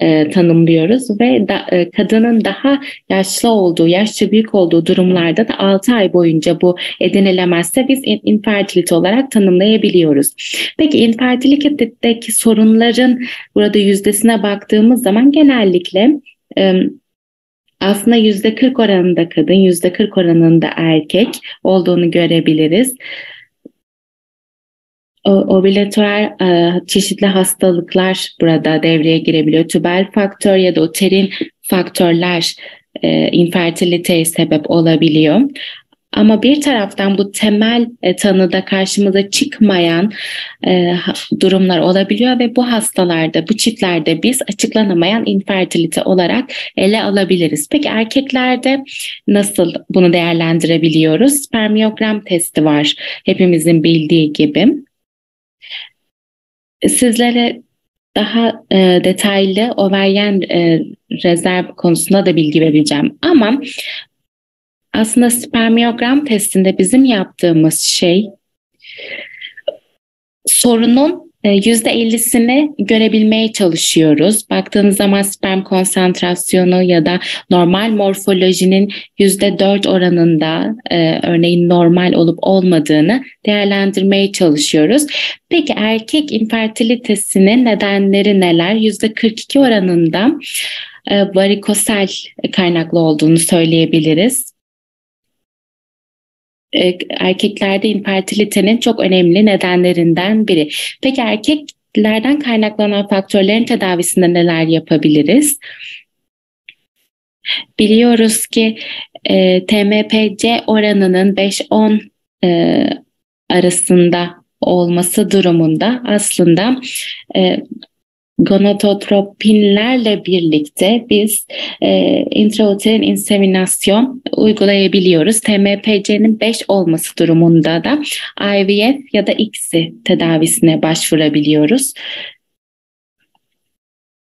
e, tanımlıyoruz ve da, e, kadının daha yaşlı olduğu, yaşça büyük olduğu durumlarda da 6 ay boyunca bu edinilemezse biz infertilite olarak tanımlayabiliyoruz. Peki infertilitedeki sorunların burada yüzdesine baktığımız zaman genellikle e, aslında %40 oranında kadın, %40 oranında erkek olduğunu görebiliriz ovülatör e, çeşitli hastalıklar burada devreye girebiliyor. Tübel faktör ya da uterin faktörler e, infertiliteye sebep olabiliyor. Ama bir taraftan bu temel e, tanıda karşımıza çıkmayan durumlar olabiliyor ve bu hastalarda, bu çiftlerde biz açıklanamayan infertilite olarak ele alabiliriz. Peki erkeklerde nasıl bunu değerlendirebiliyoruz? Spermiyogram testi var hepimizin bildiği gibi sizlere daha e, detaylı overyen e, rezerv konusunda da bilgi vereceğim. Ama aslında spermiyogram testinde bizim yaptığımız şey sorunun %50'sini e, görebilmeye çalışıyoruz. Baktığınız zaman sperm konsantrasyonu ya da normal morfolojinin %4 oranında e, örneğin normal olup olmadığını değerlendirmeye çalışıyoruz. Peki erkek infertilitesinin nedenleri neler? %42 oranında e, varikosel kaynaklı olduğunu söyleyebiliriz. E, erkeklerde infertilitenin çok önemli nedenlerinden biri. Peki erkeklerden kaynaklanan faktörlerin tedavisinde neler yapabiliriz? Biliyoruz ki e, TMPC oranının 5-10 e, arasında olması durumunda aslında e, gonadotropinlerle birlikte biz e, intrauterin inseminasyon uygulayabiliyoruz. TMPC'nin 5 olması durumunda da IVF ya da ICSI tedavisine başvurabiliyoruz.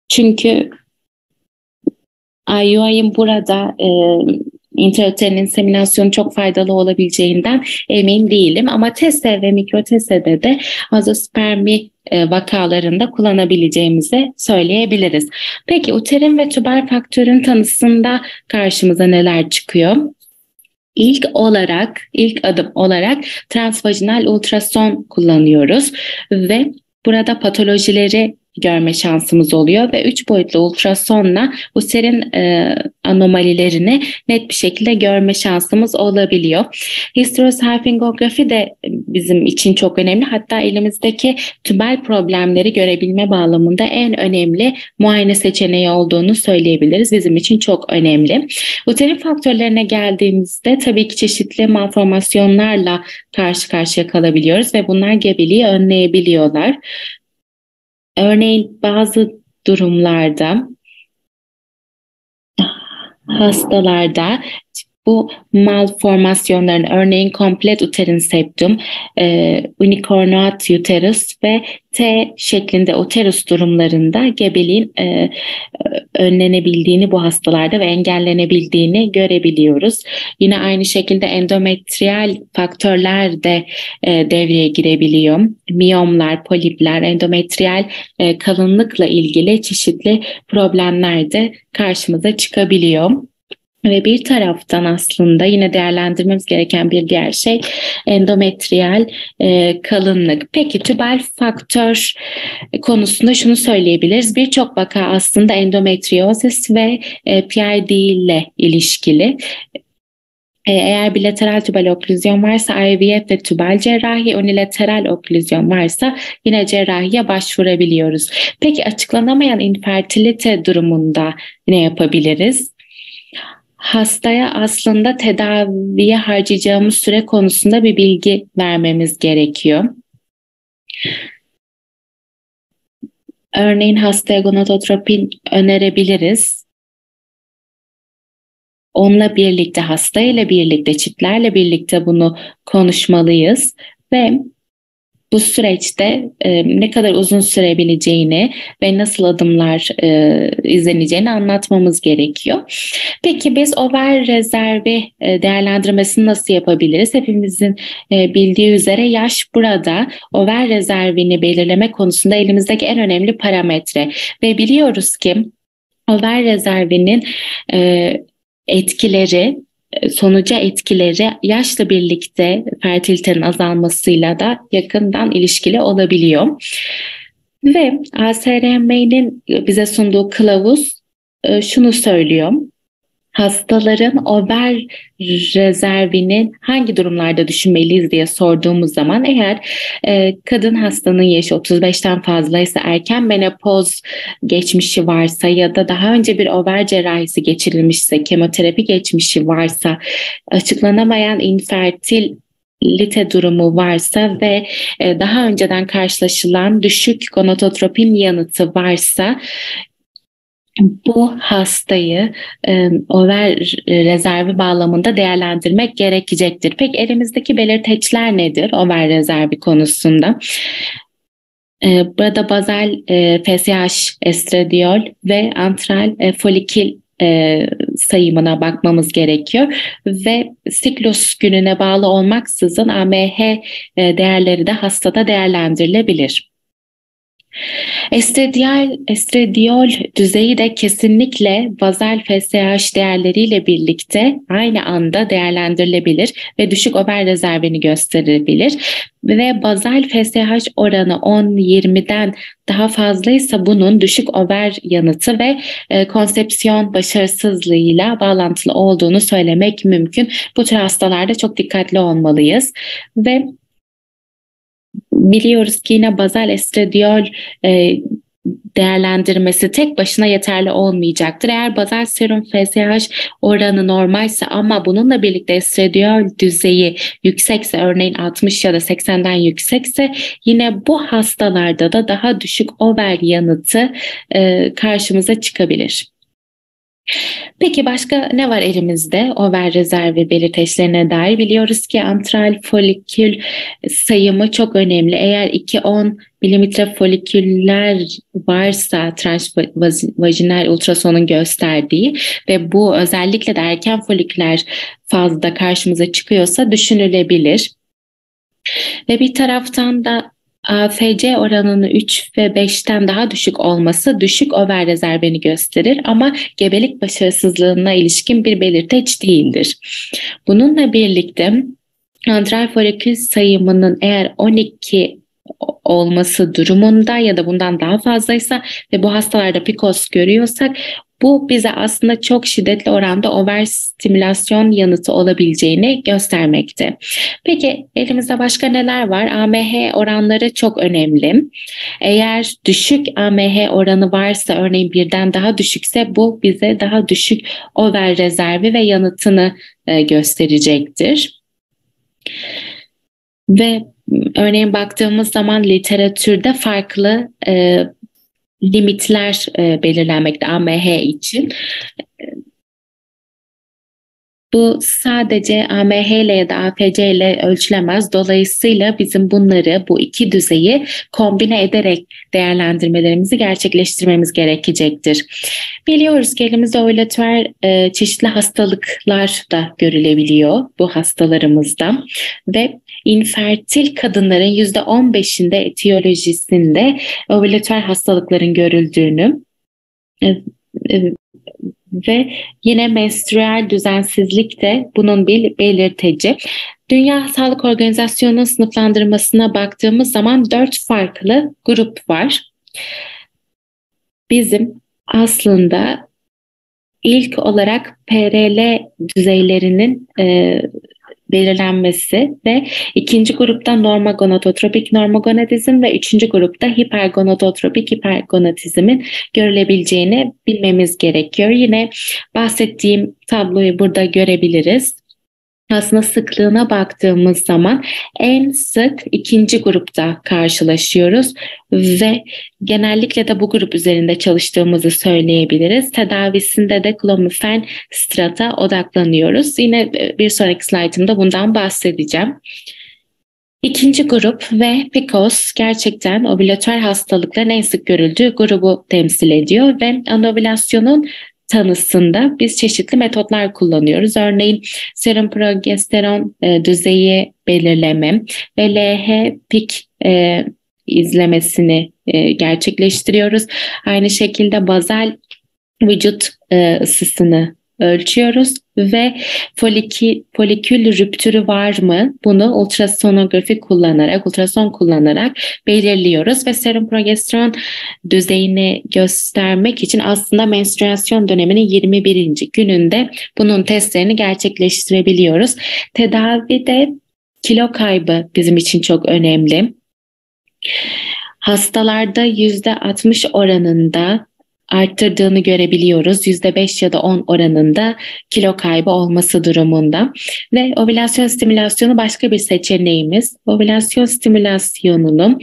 Çünkü IUI'nin burada e, intrauterin inseminasyonu çok faydalı olabileceğinden emin değilim. Ama TESE ve mikrotesede de azospermi e, vakalarında kullanabileceğimizi söyleyebiliriz. Peki uterin ve tüber faktörün tanısında karşımıza neler çıkıyor? İlk olarak, ilk adım olarak transvajinal ultrason kullanıyoruz ve burada patolojileri görme şansımız oluyor ve 3 boyutlu ultrasonla uterin e, anomalilerini net bir şekilde görme şansımız olabiliyor. Histerosalpingografi de bizim için çok önemli. Hatta elimizdeki tübel problemleri görebilme bağlamında en önemli muayene seçeneği olduğunu söyleyebiliriz. Bizim için çok önemli. Uterin faktörlerine geldiğimizde tabii ki çeşitli malformasyonlarla karşı karşıya kalabiliyoruz ve bunlar gebeliği önleyebiliyorlar. Örneğin bazı durumlarda hastalarda bu malformasyonların örneğin komplet uterin septum, e, unicornuate uterus ve T şeklinde uterus durumlarında gebeliğin e, önlenebildiğini bu hastalarda ve engellenebildiğini görebiliyoruz. Yine aynı şekilde endometriyal faktörler de e, devreye girebiliyor. Miyomlar, polipler, endometriyal e, kalınlıkla ilgili çeşitli problemler de karşımıza çıkabiliyor. Ve bir taraftan aslında yine değerlendirmemiz gereken bir diğer şey endometriyal e, kalınlık. Peki tübel faktör konusunda şunu söyleyebiliriz. Birçok vaka aslında endometriozis ve e, PID ile ilişkili. E, eğer bilateral tübel oklüzyon varsa IVF ve tübel cerrahi, unilateral oklüzyon varsa yine cerrahiye başvurabiliyoruz. Peki açıklanamayan infertilite durumunda ne yapabiliriz? Hastaya aslında tedaviye harcayacağımız süre konusunda bir bilgi vermemiz gerekiyor. Örneğin hastaya gonadotropin önerebiliriz. Onunla birlikte, hastayla birlikte, çiftlerle birlikte bunu konuşmalıyız ve bu süreçte e, ne kadar uzun sürebileceğini ve nasıl adımlar e, izleneceğini anlatmamız gerekiyor. Peki biz over rezervi e, değerlendirmesini nasıl yapabiliriz? Hepimizin e, bildiği üzere yaş burada over rezervini belirleme konusunda elimizdeki en önemli parametre ve biliyoruz ki over rezervinin e, etkileri sonuca etkileri yaşla birlikte fertilitenin azalmasıyla da yakından ilişkili olabiliyor. Ve ASRM'nin bize sunduğu kılavuz e, şunu söylüyor hastaların over rezervini hangi durumlarda düşünmeliyiz diye sorduğumuz zaman eğer e, kadın hastanın yaşı 35'ten fazlaysa erken menopoz geçmişi varsa ya da daha önce bir over cerrahisi geçirilmişse kemoterapi geçmişi varsa açıklanamayan infertil lite durumu varsa ve e, daha önceden karşılaşılan düşük gonadotropin yanıtı varsa bu hastayı e, over rezervi bağlamında değerlendirmek gerekecektir. Peki elimizdeki belirteçler nedir over rezervi konusunda? E, burada bazal e, FSH estradiol ve antral e, folikil e, sayımına bakmamız gerekiyor ve siklus gününe bağlı olmaksızın AMH e, değerleri de hastada değerlendirilebilir. Estradiol, estradiol düzeyi de kesinlikle bazal FSH değerleriyle birlikte aynı anda değerlendirilebilir ve düşük over rezervini gösterebilir. Ve bazal FSH oranı 10-20'den daha fazlaysa bunun düşük over yanıtı ve e, konsepsiyon başarısızlığıyla bağlantılı olduğunu söylemek mümkün. Bu tür hastalarda çok dikkatli olmalıyız ve biliyoruz ki yine bazal estradiol e, değerlendirmesi tek başına yeterli olmayacaktır. Eğer bazal serum FSH oranı normalse ama bununla birlikte estradiol düzeyi yüksekse örneğin 60 ya da 80'den yüksekse yine bu hastalarda da daha düşük over yanıtı e, karşımıza çıkabilir. Peki başka ne var elimizde over rezervi belirteçlerine dair? Biliyoruz ki antral folikül sayımı çok önemli. Eğer 2-10 milimetre foliküller varsa transvajinal ultrasonun gösterdiği ve bu özellikle de erken foliküler fazla karşımıza çıkıyorsa düşünülebilir. Ve bir taraftan da AFC oranının 3 ve 5'ten daha düşük olması düşük over rezervini gösterir ama gebelik başarısızlığına ilişkin bir belirteç değildir. Bununla birlikte antral folikül sayımının eğer 12 olması durumunda ya da bundan daha fazlaysa ve bu hastalarda PCOS görüyorsak bu bize aslında çok şiddetli oranda over stimülasyon yanıtı olabileceğini göstermekte. Peki elimizde başka neler var? AMH oranları çok önemli. Eğer düşük AMH oranı varsa örneğin birden daha düşükse bu bize daha düşük over rezervi ve yanıtını e, gösterecektir. Ve örneğin baktığımız zaman literatürde farklı e, limitler e, belirlenmekte AMH için. Bu sadece AMH ile ya da APC ile ölçülemez. Dolayısıyla bizim bunları, bu iki düzeyi kombine ederek değerlendirmelerimizi gerçekleştirmemiz gerekecektir. Biliyoruz ki elimizde ovülatör e, çeşitli hastalıklar da görülebiliyor bu hastalarımızda ve infertil kadınların %15'inde etiyolojisinde ovülatör hastalıkların görüldüğünü e, e, ve yine menstrüel düzensizlik de bunun bir belirteci. Dünya Sağlık Organizasyonu'nun sınıflandırmasına baktığımız zaman dört farklı grup var. Bizim aslında ilk olarak PRL düzeylerinin e, belirlenmesi ve ikinci grupta normogonadotropik normogonadizm ve üçüncü grupta hipergonadotropik hipergonadizmin görülebileceğini bilmemiz gerekiyor. Yine bahsettiğim tabloyu burada görebiliriz aslında sıklığına baktığımız zaman en sık ikinci grupta karşılaşıyoruz ve genellikle de bu grup üzerinde çalıştığımızı söyleyebiliriz. Tedavisinde de klomifen strata odaklanıyoruz. Yine e, bir sonraki slaytımda bundan bahsedeceğim. İkinci grup ve PCOS gerçekten ovülatör hastalıkların en sık görüldüğü grubu temsil ediyor ve anovülasyonun tanısında biz çeşitli metotlar kullanıyoruz. Örneğin serum progesteron e, düzeyi belirleme ve LH-PIK e, izlemesini e, gerçekleştiriyoruz. Aynı şekilde bazal vücut e, ısısını ölçüyoruz ve foliki, folikül rüptürü var mı bunu ultrasonografi kullanarak, ultrason kullanarak belirliyoruz ve serum progesteron düzeyini göstermek için aslında menstrüasyon döneminin 21. gününde bunun testlerini gerçekleştirebiliyoruz. Tedavide kilo kaybı bizim için çok önemli. Hastalarda %60 oranında arttırdığını görebiliyoruz. %5 ya da 10 oranında kilo kaybı olması durumunda. Ve ovülasyon stimülasyonu başka bir seçeneğimiz. Ovülasyon stimülasyonunu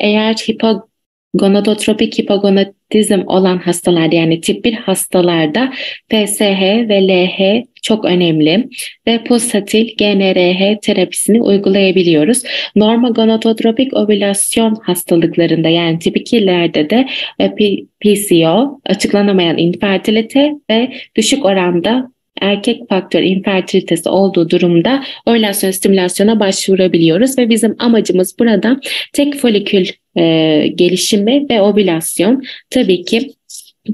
eğer hipo gonadotropik hipogonadizm olan hastalarda yani tip 1 hastalarda FSH ve LH çok önemli ve pulsatil GNRH terapisini uygulayabiliyoruz. Normal gonadotropik ovülasyon hastalıklarında yani tip 2'lerde de PCO, açıklanamayan infertilite ve düşük oranda erkek faktör infertilitesi olduğu durumda ovülasyon stimülasyona başvurabiliyoruz ve bizim amacımız burada tek folikül e, gelişimi ve ovülasyon. Tabii ki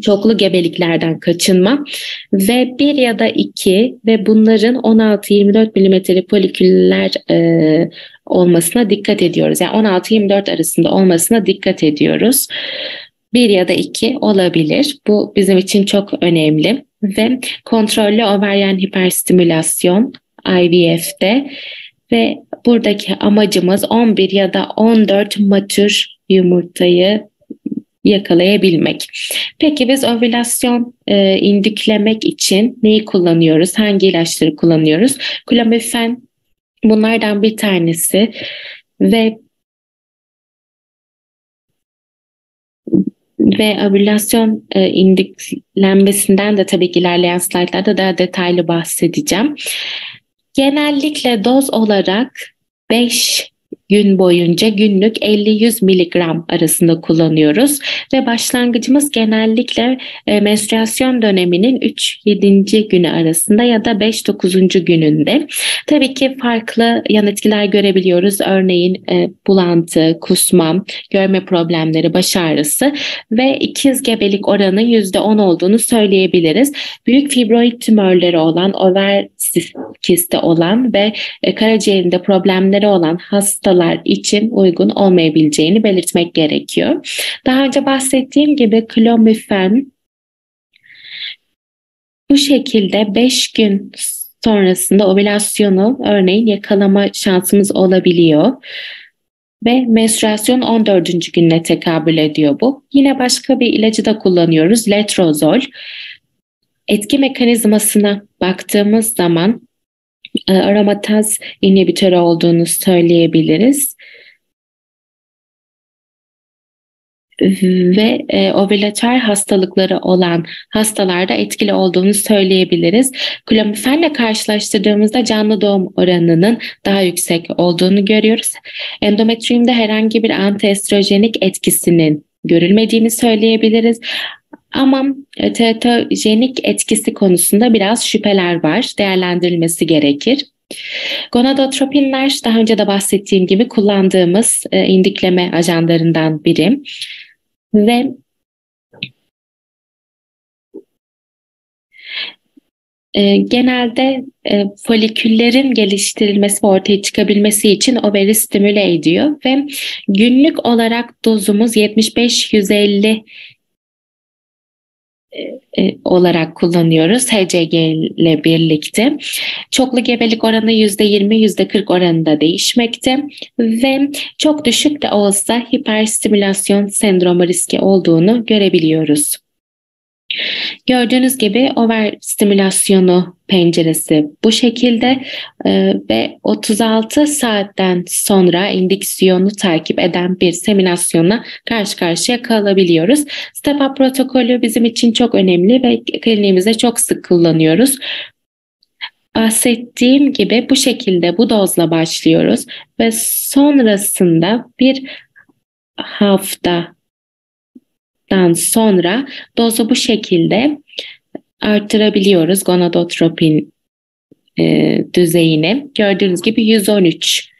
çoklu gebeliklerden kaçınma ve bir ya da iki ve bunların 16-24 milimetrelik foliküller e, olmasına dikkat ediyoruz. Yani 16-24 arasında olmasına dikkat ediyoruz. Bir ya da iki olabilir. Bu bizim için çok önemli ve kontrollü overyen hiperstimülasyon IVF'de ve buradaki amacımız 11 ya da 14 matür yumurtayı yakalayabilmek. Peki biz ovülasyon e, indüklemek için neyi kullanıyoruz? Hangi ilaçları kullanıyoruz? Klamifen bunlardan bir tanesi ve ve ovülasyon e, indüklenmesinden de tabii ki ilerleyen slaytlarda daha detaylı bahsedeceğim. Genellikle doz olarak 5 gün boyunca günlük 50-100 miligram arasında kullanıyoruz ve başlangıcımız genellikle e, menstruasyon döneminin 3-7. günü arasında ya da 5-9. gününde. Tabii ki farklı yan etkiler görebiliyoruz. Örneğin e, bulantı, kusma, görme problemleri, baş ağrısı ve ikiz gebelik oranı %10 olduğunu söyleyebiliriz. Büyük fibroid tümörleri olan, over kisti olan ve e, karaciğerinde problemleri olan hastalar hastalar için uygun olmayabileceğini belirtmek gerekiyor. Daha önce bahsettiğim gibi klomifen bu şekilde 5 gün sonrasında ovülasyonu örneğin yakalama şansımız olabiliyor ve menstruasyon 14. gününe tekabül ediyor bu. Yine başka bir ilacı da kullanıyoruz letrozol. Etki mekanizmasına baktığımız zaman aromataz inhibitörü olduğunu söyleyebiliriz. ve e, ovülatör hastalıkları olan hastalarda etkili olduğunu söyleyebiliriz. Klomifenle karşılaştırdığımızda canlı doğum oranının daha yüksek olduğunu görüyoruz. Endometriumda herhangi bir antiestrojenik etkisinin görülmediğini söyleyebiliriz. Ama e, teratojenik etkisi konusunda biraz şüpheler var. Değerlendirilmesi gerekir. Gonadotropinler daha önce de bahsettiğim gibi kullandığımız e, indikleme ajanlarından biri. Ve e, genelde foliküllerin geliştirilmesi ve ortaya çıkabilmesi için overi stimüle ediyor ve günlük olarak dozumuz 75-150 e, olarak kullanıyoruz HCG ile birlikte. Çoklu gebelik oranı %20-%40 oranında değişmekte ve çok düşük de olsa hiperstimülasyon sendromu riski olduğunu görebiliyoruz. Gördüğünüz gibi over stimülasyonu penceresi bu şekilde e, ve 36 saatten sonra indiksiyonu takip eden bir seminasyona karşı karşıya kalabiliyoruz. Step Up protokolü bizim için çok önemli ve kliniğimizde çok sık kullanıyoruz. Bahsettiğim gibi bu şekilde bu dozla başlıyoruz ve sonrasında bir hafta dan sonra dozu bu şekilde artırabiliyoruz gonadotropin e, düzeyini. Gördüğünüz gibi 113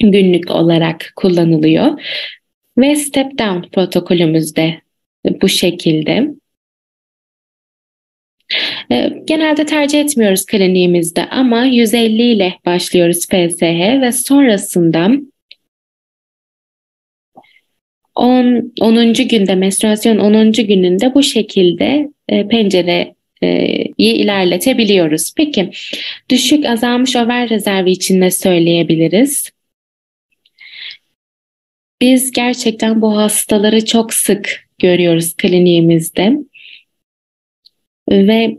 günlük olarak kullanılıyor. Ve step down protokolümüzde bu şekilde. E, genelde tercih etmiyoruz kliniğimizde ama 150 ile başlıyoruz FSH ve sonrasında 10. 10. günde menstruasyon 10. gününde bu şekilde e, pencereyi ilerletebiliyoruz. Peki düşük azalmış over rezervi için ne söyleyebiliriz? Biz gerçekten bu hastaları çok sık görüyoruz kliniğimizde ve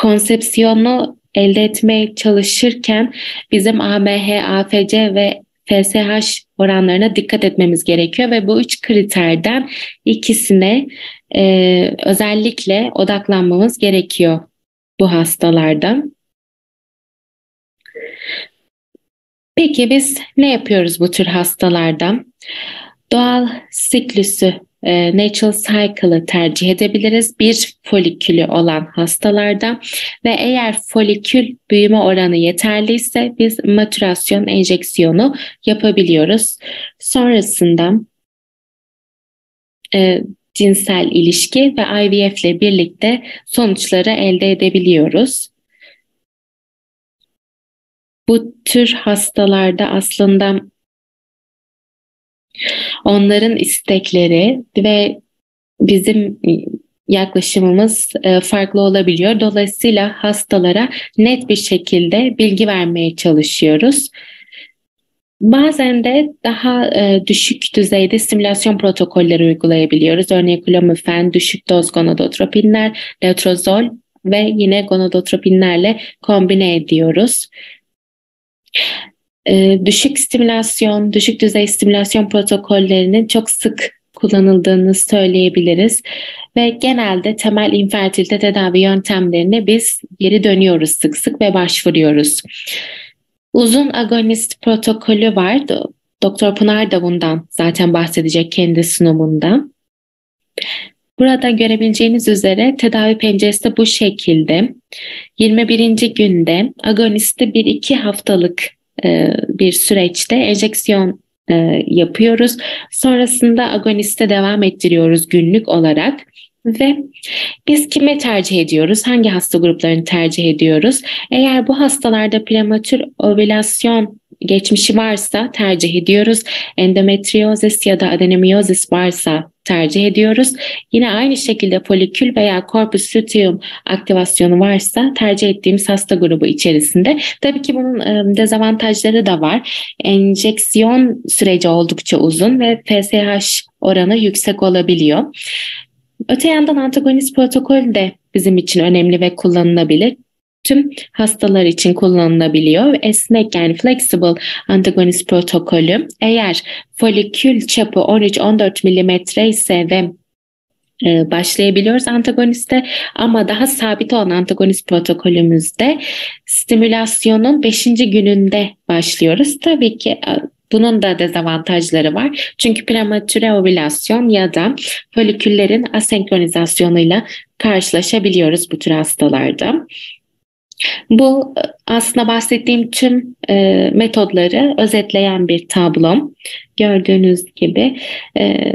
konsepsiyonu elde etmeye çalışırken bizim AMH, AFC ve FSH oranlarına dikkat etmemiz gerekiyor ve bu üç kriterden ikisine e, özellikle odaklanmamız gerekiyor bu hastalarda. Peki biz ne yapıyoruz bu tür hastalarda? Doğal siklüsü e, natural cycle'ı tercih edebiliriz. Bir folikülü olan hastalarda ve eğer folikül büyüme oranı yeterliyse biz matürasyon enjeksiyonu yapabiliyoruz. Sonrasında e, cinsel ilişki ve IVF ile birlikte sonuçları elde edebiliyoruz. Bu tür hastalarda aslında onların istekleri ve bizim yaklaşımımız e, farklı olabiliyor. Dolayısıyla hastalara net bir şekilde bilgi vermeye çalışıyoruz. Bazen de daha e, düşük düzeyde stimülasyon protokolleri uygulayabiliyoruz. Örneğin klomifen, düşük doz gonadotropinler, letrozol ve yine gonadotropinlerle kombine ediyoruz e, düşük stimülasyon, düşük düzey stimülasyon protokollerinin çok sık kullanıldığını söyleyebiliriz. Ve genelde temel infertilite tedavi yöntemlerine biz geri dönüyoruz sık sık ve başvuruyoruz. Uzun agonist protokolü var. Doktor Pınar da bundan zaten bahsedecek kendi sunumunda. Burada görebileceğiniz üzere tedavi penceresi de bu şekilde. 21. günde agonisti 1-2 haftalık bir süreçte enjeksiyon e, yapıyoruz. Sonrasında agoniste devam ettiriyoruz günlük olarak. Ve biz kime tercih ediyoruz? Hangi hasta gruplarını tercih ediyoruz? Eğer bu hastalarda prematür ovülasyon geçmişi varsa tercih ediyoruz. Endometriozis ya da adenomiyozis varsa tercih ediyoruz. Yine aynı şekilde folikül veya corpus luteum aktivasyonu varsa tercih ettiğimiz hasta grubu içerisinde. Tabii ki bunun dezavantajları da var. Enjeksiyon süreci oldukça uzun ve FSH oranı yüksek olabiliyor. Öte yandan antagonist protokol de bizim için önemli ve kullanılabilir tüm hastalar için kullanılabiliyor. Esnek yani flexible antagonist protokolü eğer folikül çapı 13-14 mm ise ve e, başlayabiliyoruz antagoniste ama daha sabit olan antagonist protokolümüzde stimülasyonun 5. gününde başlıyoruz. Tabii ki e, bunun da dezavantajları var. Çünkü prematüre ovülasyon ya da foliküllerin asenkronizasyonuyla karşılaşabiliyoruz bu tür hastalarda. Bu aslında bahsettiğim tüm e, metodları özetleyen bir tablom. Gördüğünüz gibi e,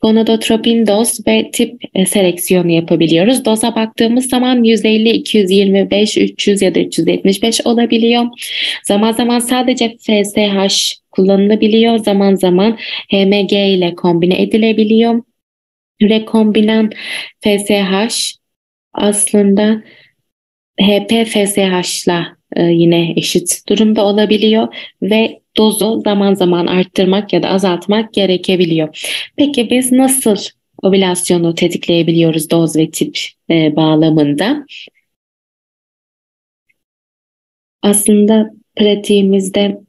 gonadotropin doz ve tip e, seleksiyonu yapabiliyoruz. Doza baktığımız zaman 150, 225, 300 ya da 375 olabiliyor. Zaman zaman sadece FSH kullanılabiliyor. Zaman zaman HMG ile kombine edilebiliyor. Rekombinan FSH aslında HPFSH'la e, yine eşit durumda olabiliyor ve dozu zaman zaman arttırmak ya da azaltmak gerekebiliyor. Peki biz nasıl ovülasyonu tetikleyebiliyoruz doz ve tip e, bağlamında? Aslında pratiğimizde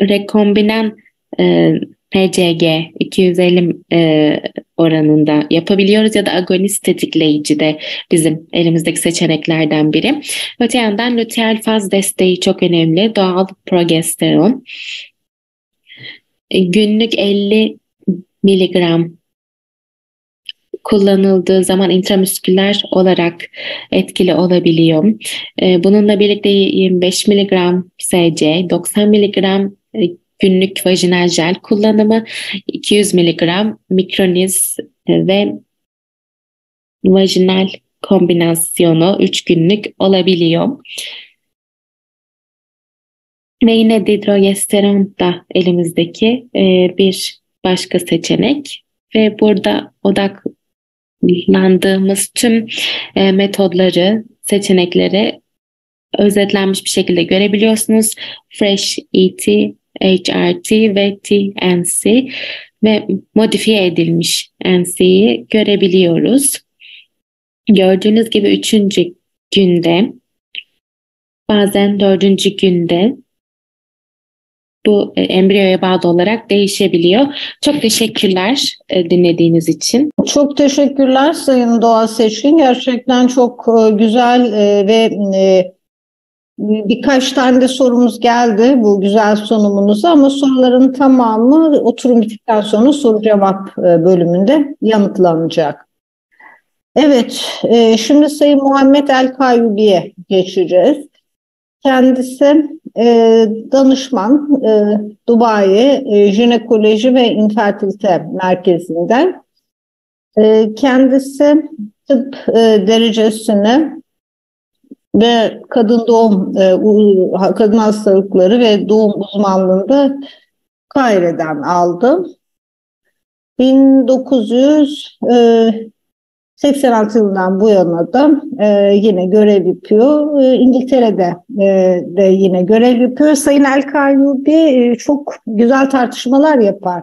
rekombinen e, PCG 250 e, oranında yapabiliyoruz ya da agonist tetikleyici de bizim elimizdeki seçeneklerden biri. Öte yandan luteal faz desteği çok önemli. Doğal progesteron. E, günlük 50 miligram kullanıldığı zaman intramüsküler olarak etkili olabiliyor. E, bununla birlikte 25 mg SC, 90 mg günlük vajinal jel kullanımı 200 mg mikroniz ve vajinal kombinasyonu 3 günlük olabiliyor. Ve yine didrogesteron da elimizdeki e, bir başka seçenek ve burada odaklandığımız tüm e, metodları, seçenekleri özetlenmiş bir şekilde görebiliyorsunuz. Fresh ET HRT ve TNC ve modifiye edilmiş NC'yi görebiliyoruz. Gördüğünüz gibi üçüncü günde bazen dördüncü günde bu e, embriyoya bağlı olarak değişebiliyor. Çok teşekkürler e, dinlediğiniz için. Çok teşekkürler Sayın Doğa Seçkin. Gerçekten çok e, güzel ve Birkaç tane de sorumuz geldi bu güzel sunumunuza ama soruların tamamı oturum bittikten sonra soru cevap e, bölümünde yanıtlanacak. Evet, e, şimdi Sayın Muhammed El Kayyubi'ye geçeceğiz. Kendisi e, danışman Dubai Jinekoloji ve İnfertilite Merkezi'nden. Kendisi tıp derecesini ve kadın doğum, e, kadın hastalıkları ve doğum uzmanlığında Kaire'den aldım. 1986 yılından bu yana da e, yine görev yapıyor. E, İngiltere'de e, de yine görev yapıyor. Sayın El Kayyubi e, çok güzel tartışmalar yapar.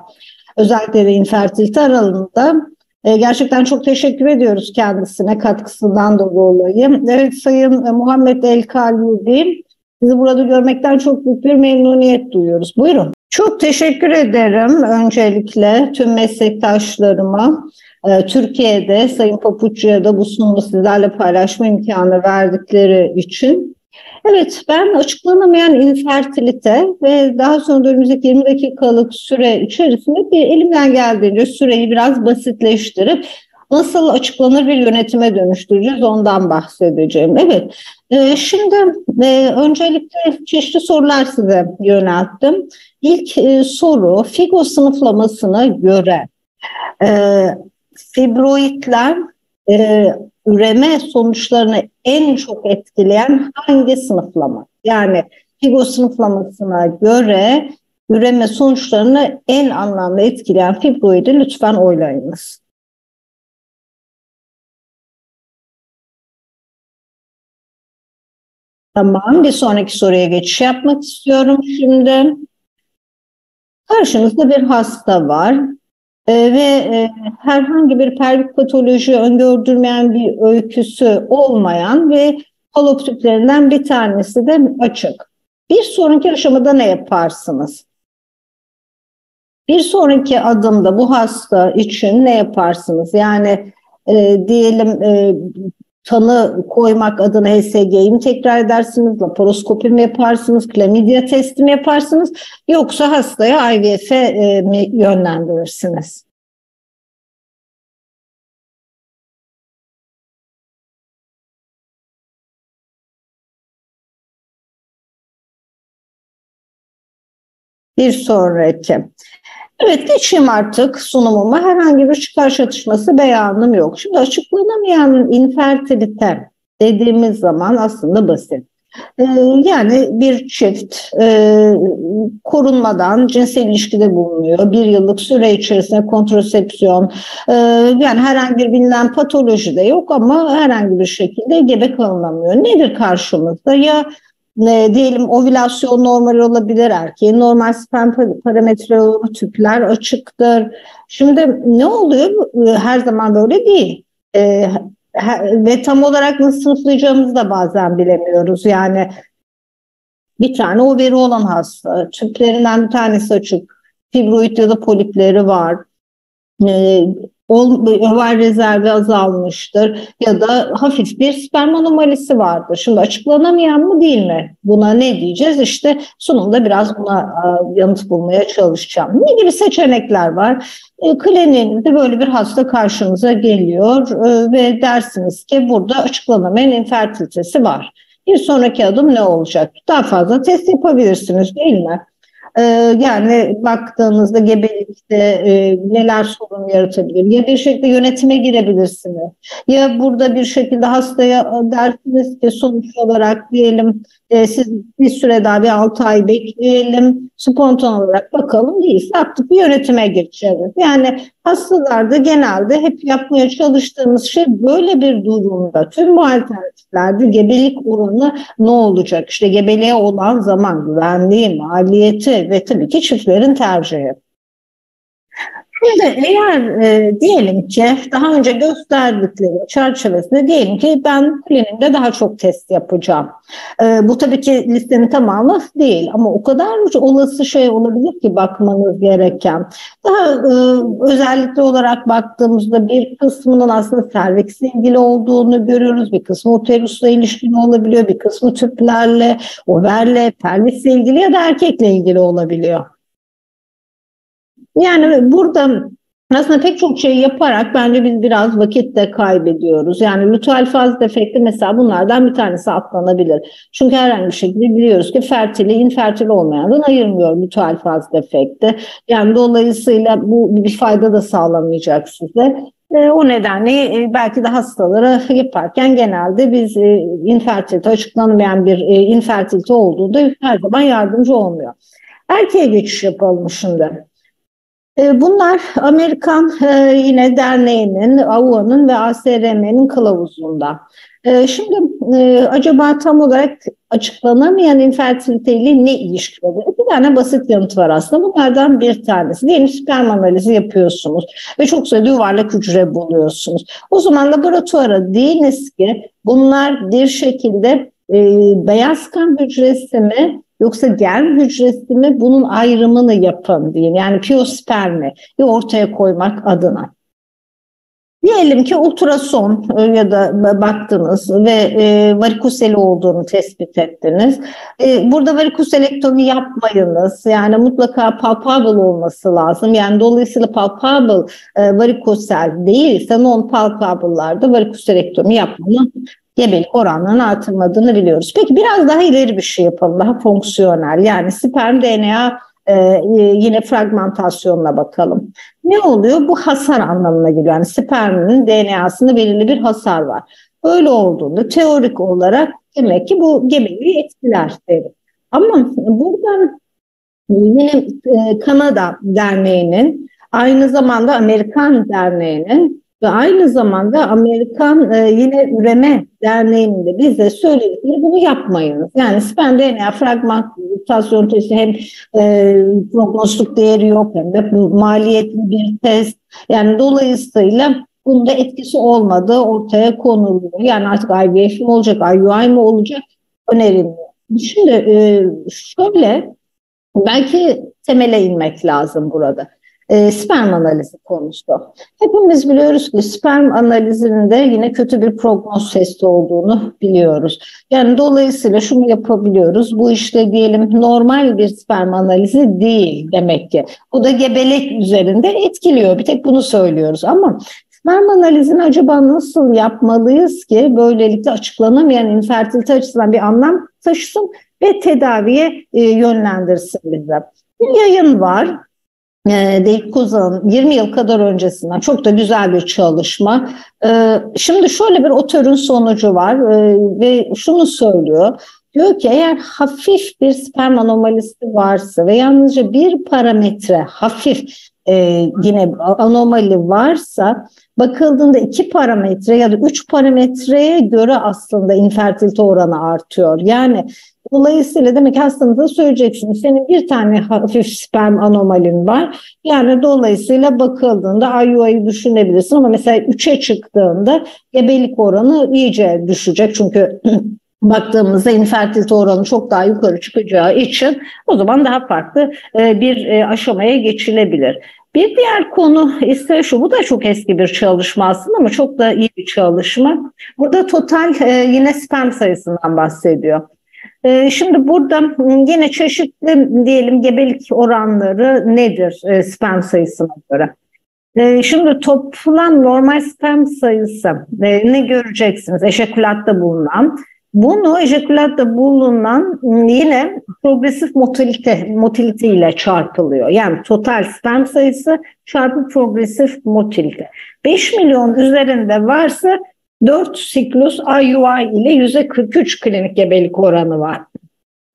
Özellikle de infertilite aralığında e, gerçekten çok teşekkür ediyoruz kendisine katkısından dolayı. Evet Sayın e, Muhammed El Kalbi, sizi burada görmekten çok büyük bir memnuniyet duyuyoruz. Buyurun. Çok teşekkür ederim öncelikle tüm meslektaşlarıma. E, Türkiye'de Sayın Papuççu'ya da bu sunumu sizlerle paylaşma imkanı verdikleri için. Evet, ben açıklanamayan infertilite ve daha sonra önümüzdeki 20 dakikalık süre içerisinde bir elimden geldiğince süreyi biraz basitleştirip nasıl açıklanır bir yönetime dönüştüreceğiz ondan bahsedeceğim. Evet, e, şimdi e, öncelikle çeşitli sorular size yönelttim. İlk e, soru FIGO sınıflamasına göre e, fibroidler e, üreme sonuçlarını en çok etkileyen hangi sınıflama? Yani FIGO sınıflamasına göre üreme sonuçlarını en anlamlı etkileyen fibroidi lütfen oylayınız. Tamam, bir sonraki soruya geçiş yapmak istiyorum şimdi. Karşınızda bir hasta var. Ee, ve e, herhangi bir pelvik patoloji öngördürmeyen bir öyküsü olmayan ve tüplerinden bir tanesi de açık. Bir sonraki aşamada ne yaparsınız? Bir sonraki adımda bu hasta için ne yaparsınız? Yani e, diyelim e, tanı koymak adına HSG'yi mi tekrar edersiniz, laparoskopi mi yaparsınız, klamidya testi mi yaparsınız yoksa hastaya IVF'e e, mi yönlendirirsiniz? Bir sonraki. Evet geçeyim artık sunumuma. Herhangi bir çıkar çatışması beyanım yok. Şimdi açıklanamayan infertilite dediğimiz zaman aslında basit. Ee, yani bir çift e, korunmadan cinsel ilişkide bulunuyor. Bir yıllık süre içerisinde kontrasepsiyon e, yani herhangi bir bilinen patoloji de yok ama herhangi bir şekilde gebe kalınamıyor. Nedir karşımızda? Ya ne, diyelim ovülasyon normal olabilir, erkeğin normal sperm parametreleri tüpler açıktır. Şimdi ne oluyor? Her zaman böyle değil. E, ve tam olarak nasıl sınıflayacağımızı da bazen bilemiyoruz. Yani bir tane overi olan hasta, tüplerinden bir tanesi açık, fibroid ya da polipleri var. Ee, över rezervi azalmıştır ya da hafif bir sperm anomalisi vardır. Şimdi açıklanamayan mı değil mi? Buna ne diyeceğiz? İşte sunumda biraz buna yanıt bulmaya çalışacağım. Ne gibi seçenekler var? E, kliniğinizde böyle bir hasta karşınıza geliyor e, ve dersiniz ki burada açıklanamayan infertilitesi var. Bir sonraki adım ne olacak? Daha fazla test yapabilirsiniz değil mi? Ee, yani baktığınızda gebelikte e, neler sorun yaratabilir? Ya bir şekilde yönetime girebilirsiniz. Ya burada bir şekilde hastaya dersiniz ki sonuç olarak diyelim e, siz bir süre daha bir 6 ay bekleyelim. Spontan olarak bakalım değilse artık bir yönetime geçeceğiz. Yani hastalarda genelde hep yapmaya çalıştığımız şey böyle bir durumda tüm bu alternatiflerde gebelik oranı ne olacak? İşte gebeliğe olan zaman güvenliği, maliyeti ve tabii ki çiftlerin tercihi. Şimdi eğer e, diyelim ki daha önce gösterdikleri çerçevesinde diyelim ki ben kliniğimde daha çok test yapacağım. E, bu tabii ki listenin tamamı değil ama o kadar olası şey olabilir ki bakmanız gereken. Daha e, özellikle olarak baktığımızda bir kısmının aslında servisle ilgili olduğunu görüyoruz. Bir kısmı uterusla ilişkili olabiliyor. Bir kısmı tüplerle, overle, pelvisle ilgili ya da erkekle ilgili olabiliyor. Yani burada aslında pek çok şey yaparak bence biz biraz vakit de kaybediyoruz. Yani luteal faz defekti mesela bunlardan bir tanesi atlanabilir. Çünkü herhangi bir şekilde biliyoruz ki fertili, infertili olmayandan ayırmıyor luteal faz defekti. Yani dolayısıyla bu bir fayda da sağlamayacak size. E, o nedenle e, belki de hastaları yaparken genelde biz e, infertilite açıklanmayan bir infertilite olduğunda her zaman yardımcı olmuyor. Erkeğe geçiş yapalım şimdi. E, bunlar Amerikan e, yine derneğinin, AUA'nın ve ASRM'nin kılavuzunda. E, şimdi acaba tam olarak açıklanamayan infertiliteyle ne ilişki oluyor? Bir tane basit yanıt var aslında. Bunlardan bir tanesi. Diyelim sperm analizi yapıyorsunuz ve çok sayıda yuvarlak hücre buluyorsunuz. O zaman laboratuvara deyiniz ki bunlar bir şekilde e, beyaz kan hücresi mi Yoksa germ hücresi mi bunun ayrımını yapın diyeyim. Yani piyospermi ortaya koymak adına. Diyelim ki ultrason e, ya da baktınız ve e, varikoseli olduğunu tespit ettiniz. E, burada varikoselektomi yapmayınız. Yani mutlaka palpable olması lazım. Yani dolayısıyla palpable varikosel değilse non-palpable'larda varikoselektomi yapmanın gebelik oranlarının artırmadığını biliyoruz. Peki biraz daha ileri bir şey yapalım, daha fonksiyonel. Yani sperm DNA e, yine fragmentasyonuna bakalım. Ne oluyor? Bu hasar anlamına geliyor. Yani sperminin DNA'sında belirli bir hasar var. Öyle olduğunda teorik olarak demek ki bu gebeliği etkiler derim. Ama buradan yine e, Kanada Derneği'nin aynı zamanda Amerikan Derneği'nin ve aynı zamanda Amerikan e, yine Üreme Derneği'nin de bize söyledikleri bunu yapmayınız. Yani sperm DNA fragmentasyon testi hem e, prognostik değeri yok hem de maliyetli bir test. Yani dolayısıyla bunda etkisi olmadığı ortaya konuluyor. Yani artık IVF mi olacak, IUI mi olacak öneriliyor. Şimdi e, şöyle belki temele inmek lazım burada e, sperm analizi konusu. Hepimiz biliyoruz ki sperm analizinin de yine kötü bir prognoz testi olduğunu biliyoruz. Yani dolayısıyla şunu yapabiliyoruz. Bu işte diyelim normal bir sperm analizi değil demek ki. Bu da gebelik üzerinde etkiliyor. Bir tek bunu söylüyoruz ama sperm analizini acaba nasıl yapmalıyız ki böylelikle açıklanamayan infertilite açısından bir anlam taşısın ve tedaviye e, yönlendirsin bize. Bir yayın var Dave Kuzan'ın 20 yıl kadar öncesinden çok da güzel bir çalışma. E, şimdi şöyle bir otörün sonucu var e, ve şunu söylüyor. Diyor ki eğer hafif bir sperm anomalisi varsa ve yalnızca bir parametre hafif e, yine anomali varsa bakıldığında iki parametre ya da üç parametreye göre aslında infertilite oranı artıyor. Yani dolayısıyla demek hastanıza söyleyeceksiniz senin bir tane hafif sperm anomalin var. Yani dolayısıyla bakıldığında IUI'yi düşünebilirsin ama mesela 3'e çıktığında gebelik oranı iyice düşecek. Çünkü [CLEARS THROAT] baktığımızda infertilite oranı çok daha yukarı çıkacağı için o zaman daha farklı e, bir e, aşamaya geçilebilir. Bir diğer konu ise şu, bu da çok eski bir çalışma aslında ama çok da iyi bir çalışma. Burada total e, yine sperm sayısından bahsediyor. Şimdi burada yine çeşitli diyelim gebelik oranları nedir sperm sayısına göre? Şimdi toplam normal sperm sayısı ne göreceksiniz? Ejakülatta bulunan bunu ejekülatta bulunan yine progresif motilite, motilite ile çarpılıyor. Yani total sperm sayısı çarpı progresif motilite. 5 milyon üzerinde varsa 4 siklus IUI ile %43 klinik gebelik oranı var.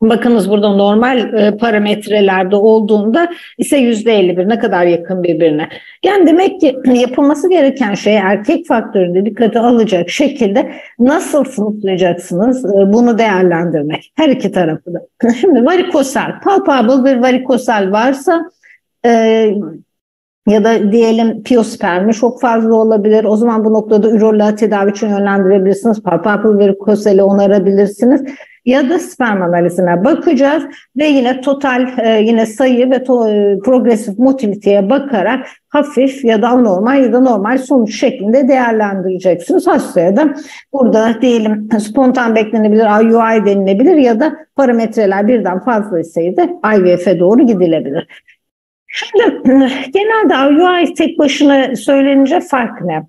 Bakınız burada normal e, parametrelerde olduğunda ise yüzde 51 ne kadar yakın birbirine. Yani demek ki [CLEARS THROAT] yapılması gereken şey erkek faktöründe dikkate alacak şekilde nasıl sınıflayacaksınız e, bunu değerlendirmek. Her iki tarafı da. Şimdi varikosel, palpable bir varikosel varsa e, ya da diyelim piyospermi çok fazla olabilir. O zaman bu noktada üroloğa tedavi için yönlendirebilirsiniz. Palpable varikoseli onarabilirsiniz ya da sperm analizine bakacağız ve yine total e, yine sayı ve to, e, progresif motiliteye bakarak hafif ya da anormal ya da normal sonuç şeklinde değerlendireceksiniz. Hastaya da burada diyelim spontan beklenebilir, IUI denilebilir ya da parametreler birden fazla ise de IVF'e doğru gidilebilir. Şimdi genelde IUI tek başına söylenince fark ne?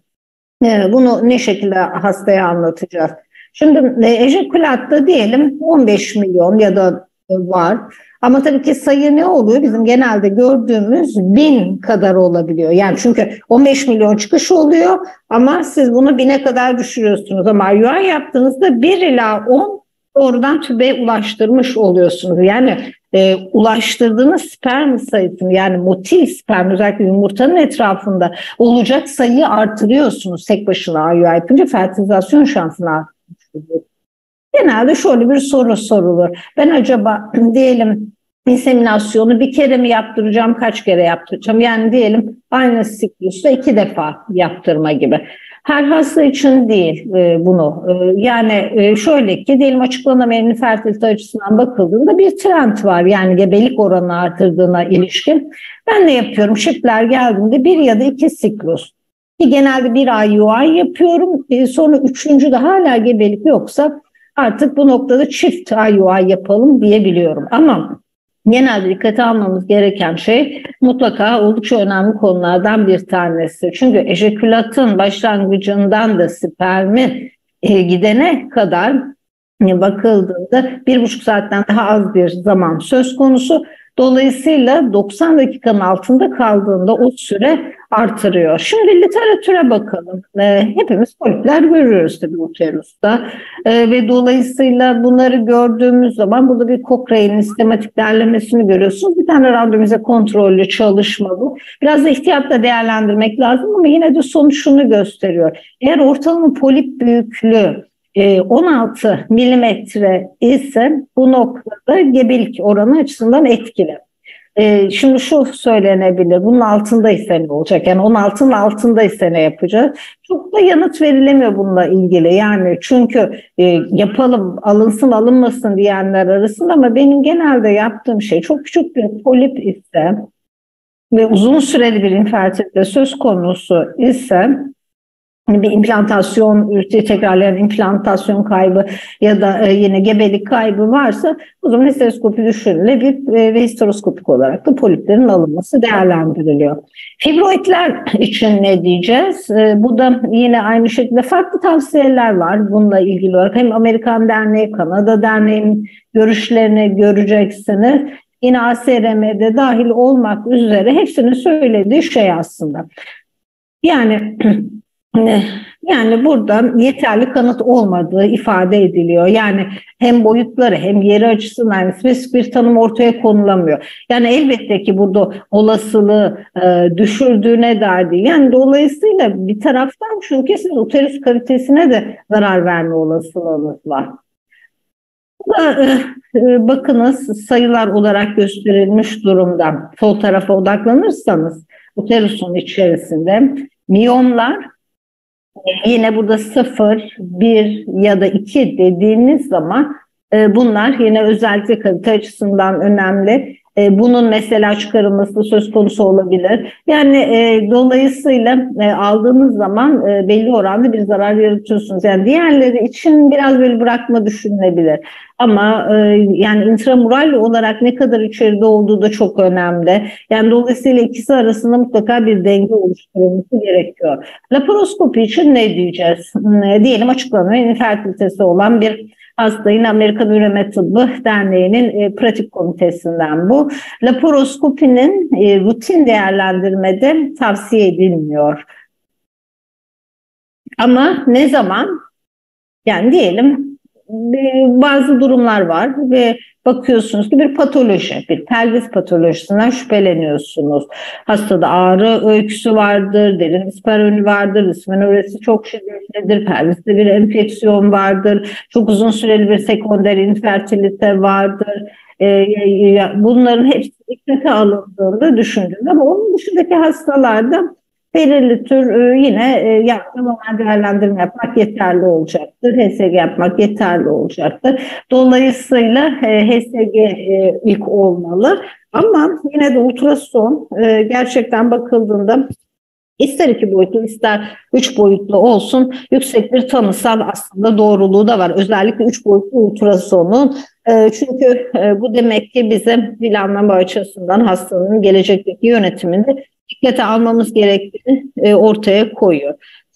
E, bunu ne şekilde hastaya anlatacağız? Şimdi e, ejekülatta diyelim 15 milyon ya da e, var. Ama tabii ki sayı ne oluyor? Bizim genelde gördüğümüz bin kadar olabiliyor. Yani çünkü 15 milyon çıkış oluyor ama siz bunu bine kadar düşürüyorsunuz. Ama IUI yaptığınızda 1 ila 10 doğrudan tübe ulaştırmış oluyorsunuz. Yani e, ulaştırdığınız sperm sayısını yani motil sperm özellikle yumurtanın etrafında olacak sayıyı artırıyorsunuz tek başına IUI yapınca fertilizasyon şansını artırıyorsunuz. Genelde şöyle bir soru sorulur. Ben acaba [CLEARS THROAT] diyelim inseminasyonu bir kere mi yaptıracağım, kaç kere yaptıracağım? Yani diyelim aynı siklusta iki defa yaptırma gibi. Her hasta için değil e, bunu. E, yani e, şöyle ki diyelim açıklanamayan infertilite açısından bakıldığında bir trend var. Yani gebelik oranı artırdığına ilişkin. Ben ne yapıyorum? Şipler geldiğinde bir ya da iki siklus. Ki genelde bir ay UI yapıyorum. E, sonra üçüncü de hala gebelik yoksa artık bu noktada çift IUI yapalım diyebiliyorum. Ama genelde dikkate almamız gereken şey mutlaka oldukça önemli konulardan bir tanesi. Çünkü ejekülatın başlangıcından da spermi e, gidene kadar bakıldığında bir buçuk saatten daha az bir zaman söz konusu. Dolayısıyla 90 dakikanın altında kaldığında o süre artırıyor. Şimdi literatüre bakalım. E, hepimiz polipler görüyoruz tabii uterusta e, ve dolayısıyla bunları gördüğümüz zaman burada bir Cochrane'in sistematik derlemesini görüyorsunuz. Bir tane randomize kontrollü çalışma bu. Biraz da ihtiyatla değerlendirmek lazım ama yine de sonuç şunu gösteriyor. Eğer ortalama polip büyüklüğü 16 e, milimetre ise bu noktada gebelik oranı açısından etkili. E, şimdi şu söylenebilir, bunun altındaysa ne olacak? Yani 16'nın altındaysa ne yapacağız? Çok da yanıt verilemiyor bununla ilgili. Yani çünkü e, yapalım, alınsın alınmasın diyenler arasında ama benim genelde yaptığım şey çok küçük bir polip ise ve uzun süreli bir infertilite söz konusu ise bir implantasyon, tekrarlayan implantasyon kaybı ya da e, yine gebelik kaybı varsa o zaman histeroskopi düşünülebilir ve histeroskopik olarak da poliplerin alınması değerlendiriliyor. Fibroidler için ne diyeceğiz? E, bu da yine aynı şekilde farklı tavsiyeler var bununla ilgili olarak. Hem Amerikan Derneği, Kanada Derneği'nin görüşlerini göreceksiniz. yine ASRM'de dahil olmak üzere hepsinin söylediği şey aslında. Yani [CLEARS THROAT] yani burada yeterli kanıt olmadığı ifade ediliyor. Yani hem boyutları hem yeri açısından spesifik bir tanım ortaya konulamıyor. Yani elbette ki burada olasılığı e, düşürdüğüne dair değil. Yani dolayısıyla bir taraftan çünkü siz uterus kalitesine de zarar verme olasılığınız var. E, e, bakınız sayılar olarak gösterilmiş durumda. Sol tarafa odaklanırsanız uterusun içerisinde miyomlar Yine burada 0, 1 ya da 2 dediğiniz zaman e, bunlar yine özellikle kalite açısından önemli. E, bunun mesela çıkarılması söz konusu olabilir. Yani e, dolayısıyla e, aldığınız zaman e, belli oranda bir zarar yaratıyorsunuz. Yani diğerleri için biraz böyle bırakma düşünülebilir. Ama e, yani intramural olarak ne kadar içeride olduğu da çok önemli. Yani dolayısıyla ikisi arasında mutlaka bir denge oluşturulması gerekiyor. Laparoskopi için ne diyeceğiz? E, diyelim açıklanıyor infertilitesi olan bir hastayın Amerikan Üreme Tıbbı Derneği'nin e, pratik komitesinden bu. Laparoskopinin e, rutin değerlendirmede tavsiye edilmiyor. Ama ne zaman? Yani diyelim bazı durumlar var ve bakıyorsunuz ki bir patoloji, bir pelvis patolojisinden şüpheleniyorsunuz. Hastada ağrı öyküsü vardır, derin isperoni vardır, ismenoresi çok şiddetlidir, pelviste bir enfeksiyon vardır, çok uzun süreli bir sekonder infertilite vardır. Ee, bunların hepsi dikkate alındığında düşündüğünde ama onun dışındaki hastalarda belirli tür e, yine e, normal değerlendirme yapmak yeterli olacaktır. HSG yapmak yeterli olacaktır. Dolayısıyla e, HSG ilk olmalı. Ama yine de ultrason gerçekten bakıldığında İster iki boyutlu ister üç boyutlu olsun yüksek bir tanısal aslında doğruluğu da var. Özellikle üç boyutlu ultrasonun. Çünkü bu demek ki bize planlama açısından hastanın gelecekteki yönetiminde dikkate almamız gerektiğini e, ortaya koyuyor.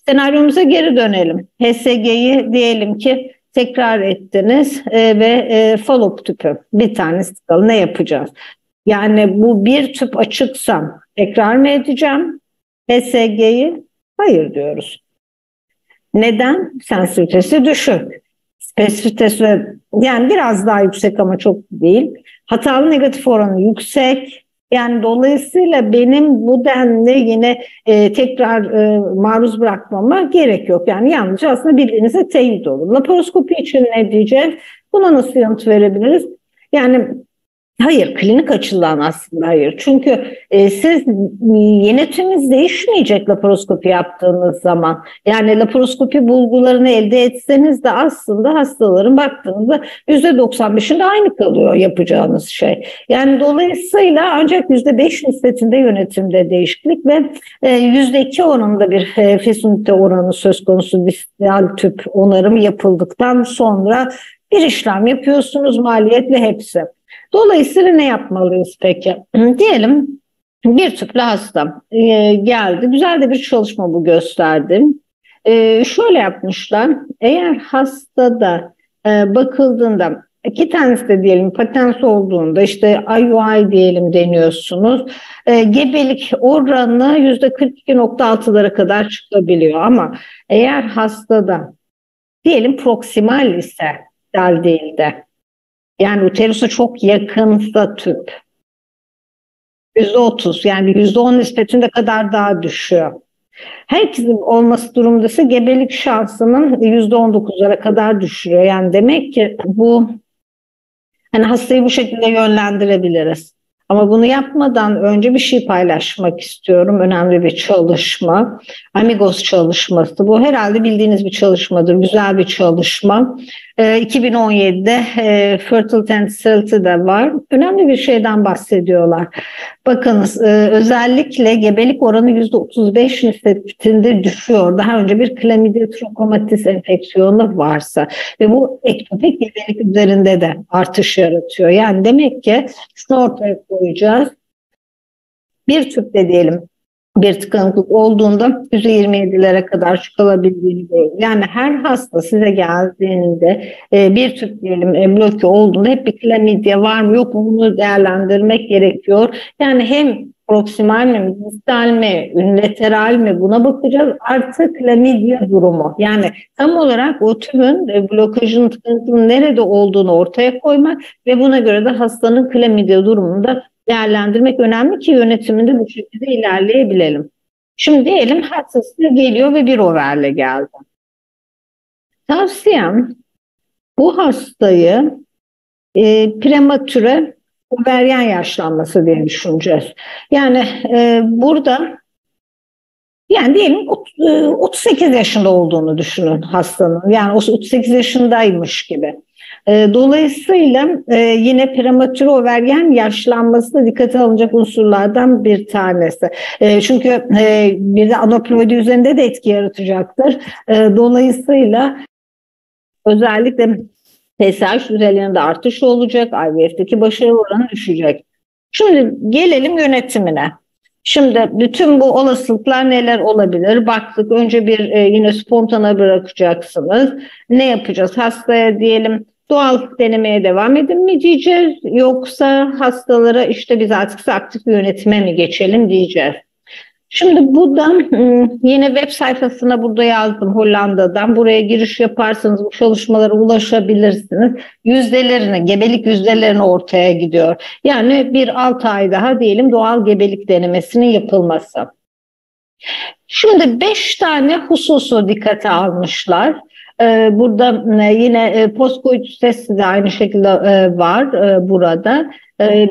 Senaryomuza geri dönelim. HSG'yi diyelim ki tekrar ettiniz e, ve e, follow-up tüpü bir tanesi tıkalı ne yapacağız? Yani bu bir tüp açıksam tekrar mı edeceğim HSG'yi? Hayır diyoruz. Neden? Sensitivitesi düşük. Spesifitesi yani biraz daha yüksek ama çok değil. Hatalı negatif oranı yüksek. Yani dolayısıyla benim bu denli yine e, tekrar e, maruz bırakmama gerek yok. Yani yalnızca aslında bildiğinize teyit olur. Laparoskopi için ne diyeceğiz? Buna nasıl yanıt verebiliriz? Yani Hayır, klinik açıdan aslında hayır. Çünkü e, siz yönetiminiz değişmeyecek laparoskopi yaptığınız zaman. Yani laparoskopi bulgularını elde etseniz de aslında hastaların baktığınızda %95'inde aynı kalıyor yapacağınız şey. Yani dolayısıyla ancak %5 nispetinde yönetimde değişiklik ve e, %2 oranında bir e, fesunite oranı söz konusu distal tüp onarım yapıldıktan sonra bir işlem yapıyorsunuz maliyetle hepsi. Dolayısıyla ne yapmalıyız peki? Diyelim bir tüplü hasta e, geldi. Güzel de bir çalışma bu gösterdim. E, şöyle yapmışlar. Eğer hastada e, bakıldığında iki tanesi de diyelim patens olduğunda işte IUI diyelim deniyorsunuz. E, gebelik oranı yüzde 42.6'lara kadar çıkabiliyor ama eğer hastada diyelim proksimal ise dal değil de yani uterusa çok yakınsa tüp. Yüzde otuz yani yüzde on nispetinde kadar daha düşüyor. Herkesin olması durumundası gebelik şansının yüzde on dokuzlara kadar düşürüyor. Yani demek ki bu hani hastayı bu şekilde yönlendirebiliriz. Ama bunu yapmadan önce bir şey paylaşmak istiyorum. Önemli bir çalışma. Amigos çalışması. Bu herhalde bildiğiniz bir çalışmadır. Güzel bir çalışma. 2017'de e, e, Fertility and Fertility'de var. Önemli bir şeyden bahsediyorlar. Bakınız e, özellikle gebelik oranı %35 nispetinde düşüyor. Daha önce bir Chlamydia trachomatis enfeksiyonu varsa ve bu ektopik gebelik üzerinde de artış yaratıyor. Yani demek ki şunu ortaya koyacağız. Bir tüpte diyelim bir tıkanıklık olduğunda %27'lere kadar çıkılabildiğini görüyoruz. Yani her hasta size geldiğinde e, bir tüp diyelim e, bloke olduğunda hep bir klamidya var mı yok mu bunu değerlendirmek gerekiyor. Yani hem proksimal mi, distal mi, ünlateral mi buna bakacağız. Artı klamidya durumu. Yani tam olarak o tümün e, blokajın tıkanıklığının nerede olduğunu ortaya koymak ve buna göre de hastanın klamidya durumunu da değerlendirmek önemli ki yönetiminde bu şekilde ilerleyebilelim. Şimdi diyelim hastası geliyor ve bir overle geldi. Tavsiyem bu hastayı e, prematüre overyen yaşlanması diye düşüneceğiz. Yani e, burada yani diyelim 38 e, yaşında olduğunu düşünün hastanın. Yani 38 yaşındaymış gibi. E, dolayısıyla e, yine prematür overgen yaşlanması da dikkate alınacak unsurlardan bir tanesi. Çünkü bir de anaploidi üzerinde de etki yaratacaktır. Dolayısıyla özellikle PSH düzeylerinde artış olacak, IVF'deki başarı oranı düşecek. Şimdi gelelim yönetimine. Şimdi bütün bu olasılıklar neler olabilir? Baktık önce bir e, yine spontana bırakacaksınız. Ne yapacağız? Hastaya diyelim doğal denemeye devam edin mi diyeceğiz? Yoksa hastalara işte biz artık aktif yönetime mi geçelim diyeceğiz. Şimdi buradan yine web sayfasına burada yazdım Hollanda'dan. Buraya giriş yaparsanız bu çalışmalara ulaşabilirsiniz. Yüzdelerini, gebelik yüzdelerini ortaya gidiyor. Yani bir 6 ay daha diyelim doğal gebelik denemesinin yapılması. Şimdi 5 tane hususu dikkate almışlar. Ee, burada yine postkoitus testi de aynı şekilde var burada.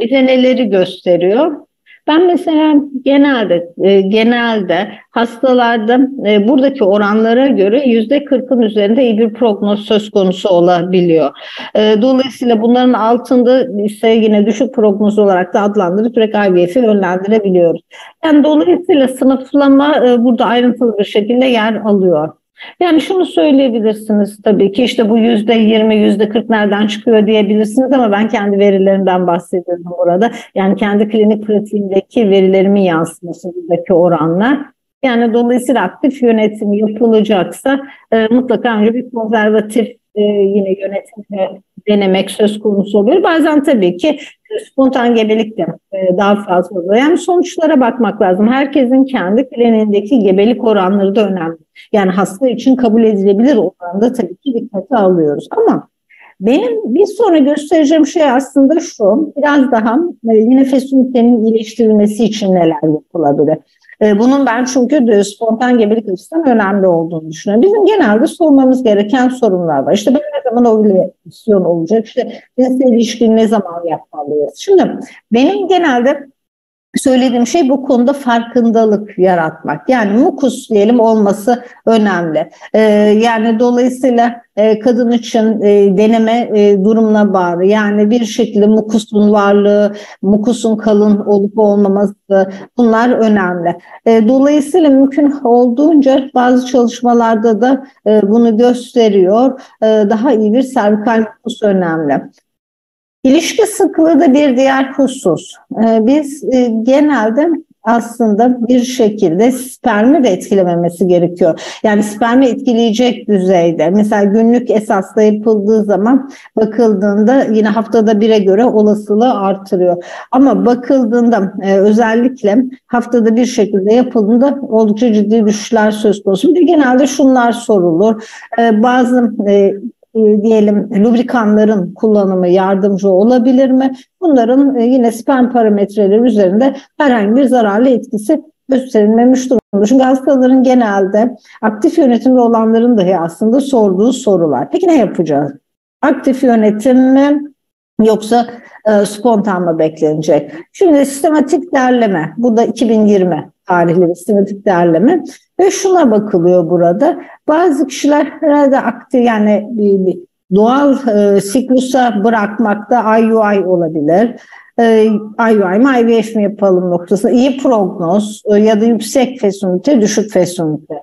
Bize neleri gösteriyor? Ben mesela genelde e, genelde hastalarda e, buradaki oranlara göre yüzde kırkın üzerinde iyi bir prognoz söz konusu olabiliyor. E, dolayısıyla bunların altında ise yine düşük prognoz olarak da adlandırıp direkt IVF'i yönlendirebiliyoruz. Yani dolayısıyla sınıflama burada ayrıntılı bir şekilde yer alıyor. Yani şunu söyleyebilirsiniz tabii ki işte bu yüzde yirmi, yüzde kırk nereden çıkıyor diyebilirsiniz ama ben kendi verilerimden bahsediyorum burada. Yani kendi klinik pratiğimdeki verilerimin yansıması buradaki oranlar. Yani dolayısıyla aktif yönetim yapılacaksa e, mutlaka önce bir konservatif e, yine yönetimle denemek söz konusu oluyor. Bazen tabii ki spontan gebelik de e, daha fazla oluyor. Yani sonuçlara bakmak lazım. Herkesin kendi kliniğindeki gebelik oranları da önemli. Yani hasta için kabul edilebilir oranda tabii ki dikkate alıyoruz. Ama benim bir sonra göstereceğim şey aslında şu, biraz daha e, yine fesunitenin iyileştirilmesi için neler yapılabilir. E, bunun ben çünkü spontan gebelik açısından önemli olduğunu düşünüyorum. Bizim genelde sormamız gereken sorunlar var. İşte ben ne zaman ovülasyon olacak? İşte cinsel ilişkini ne zaman yapmalıyız? Şimdi benim genelde söylediğim şey bu konuda farkındalık yaratmak. Yani mukus diyelim olması önemli. Ee, yani dolayısıyla e, kadın için e, deneme e, durumuna bağlı. Yani bir şekilde mukusun varlığı, mukusun kalın olup olmaması bunlar önemli. Dolayısıyla mümkün olduğunca bazı çalışmalarda da bunu gösteriyor. Daha iyi bir servikal mukus önemli. İlişki sıklığı da bir diğer husus. Ee, biz e, genelde aslında bir şekilde spermi de etkilememesi gerekiyor. Yani spermi etkileyecek düzeyde. Mesela günlük esasla yapıldığı zaman bakıldığında yine haftada bire göre olasılığı artırıyor. Ama bakıldığında e, özellikle haftada bir şekilde yapıldığında oldukça ciddi düşüşler söz konusu. Bir genelde şunlar sorulur. E, bazı e, diyelim lubrikanların kullanımı yardımcı olabilir mi? Bunların e, yine sperm parametreleri üzerinde herhangi bir zararlı etkisi gösterilmemiş durumda. Çünkü hastaların genelde aktif yönetimde olanların dahi aslında sorduğu sorular. Peki ne yapacağız? Aktif yönetim mi yoksa e, spontan mı beklenecek? Şimdi sistematik derleme, bu da 2020 tarihli bir sistematik derleme. Ve şuna bakılıyor burada. Bazı kişiler herhalde aktif yani bir, bir doğal e, siklusa bırakmakta IUI olabilir. E, IUI mi IVF mi yapalım noktasında iyi prognoz e, ya da yüksek fesunite, düşük fesunite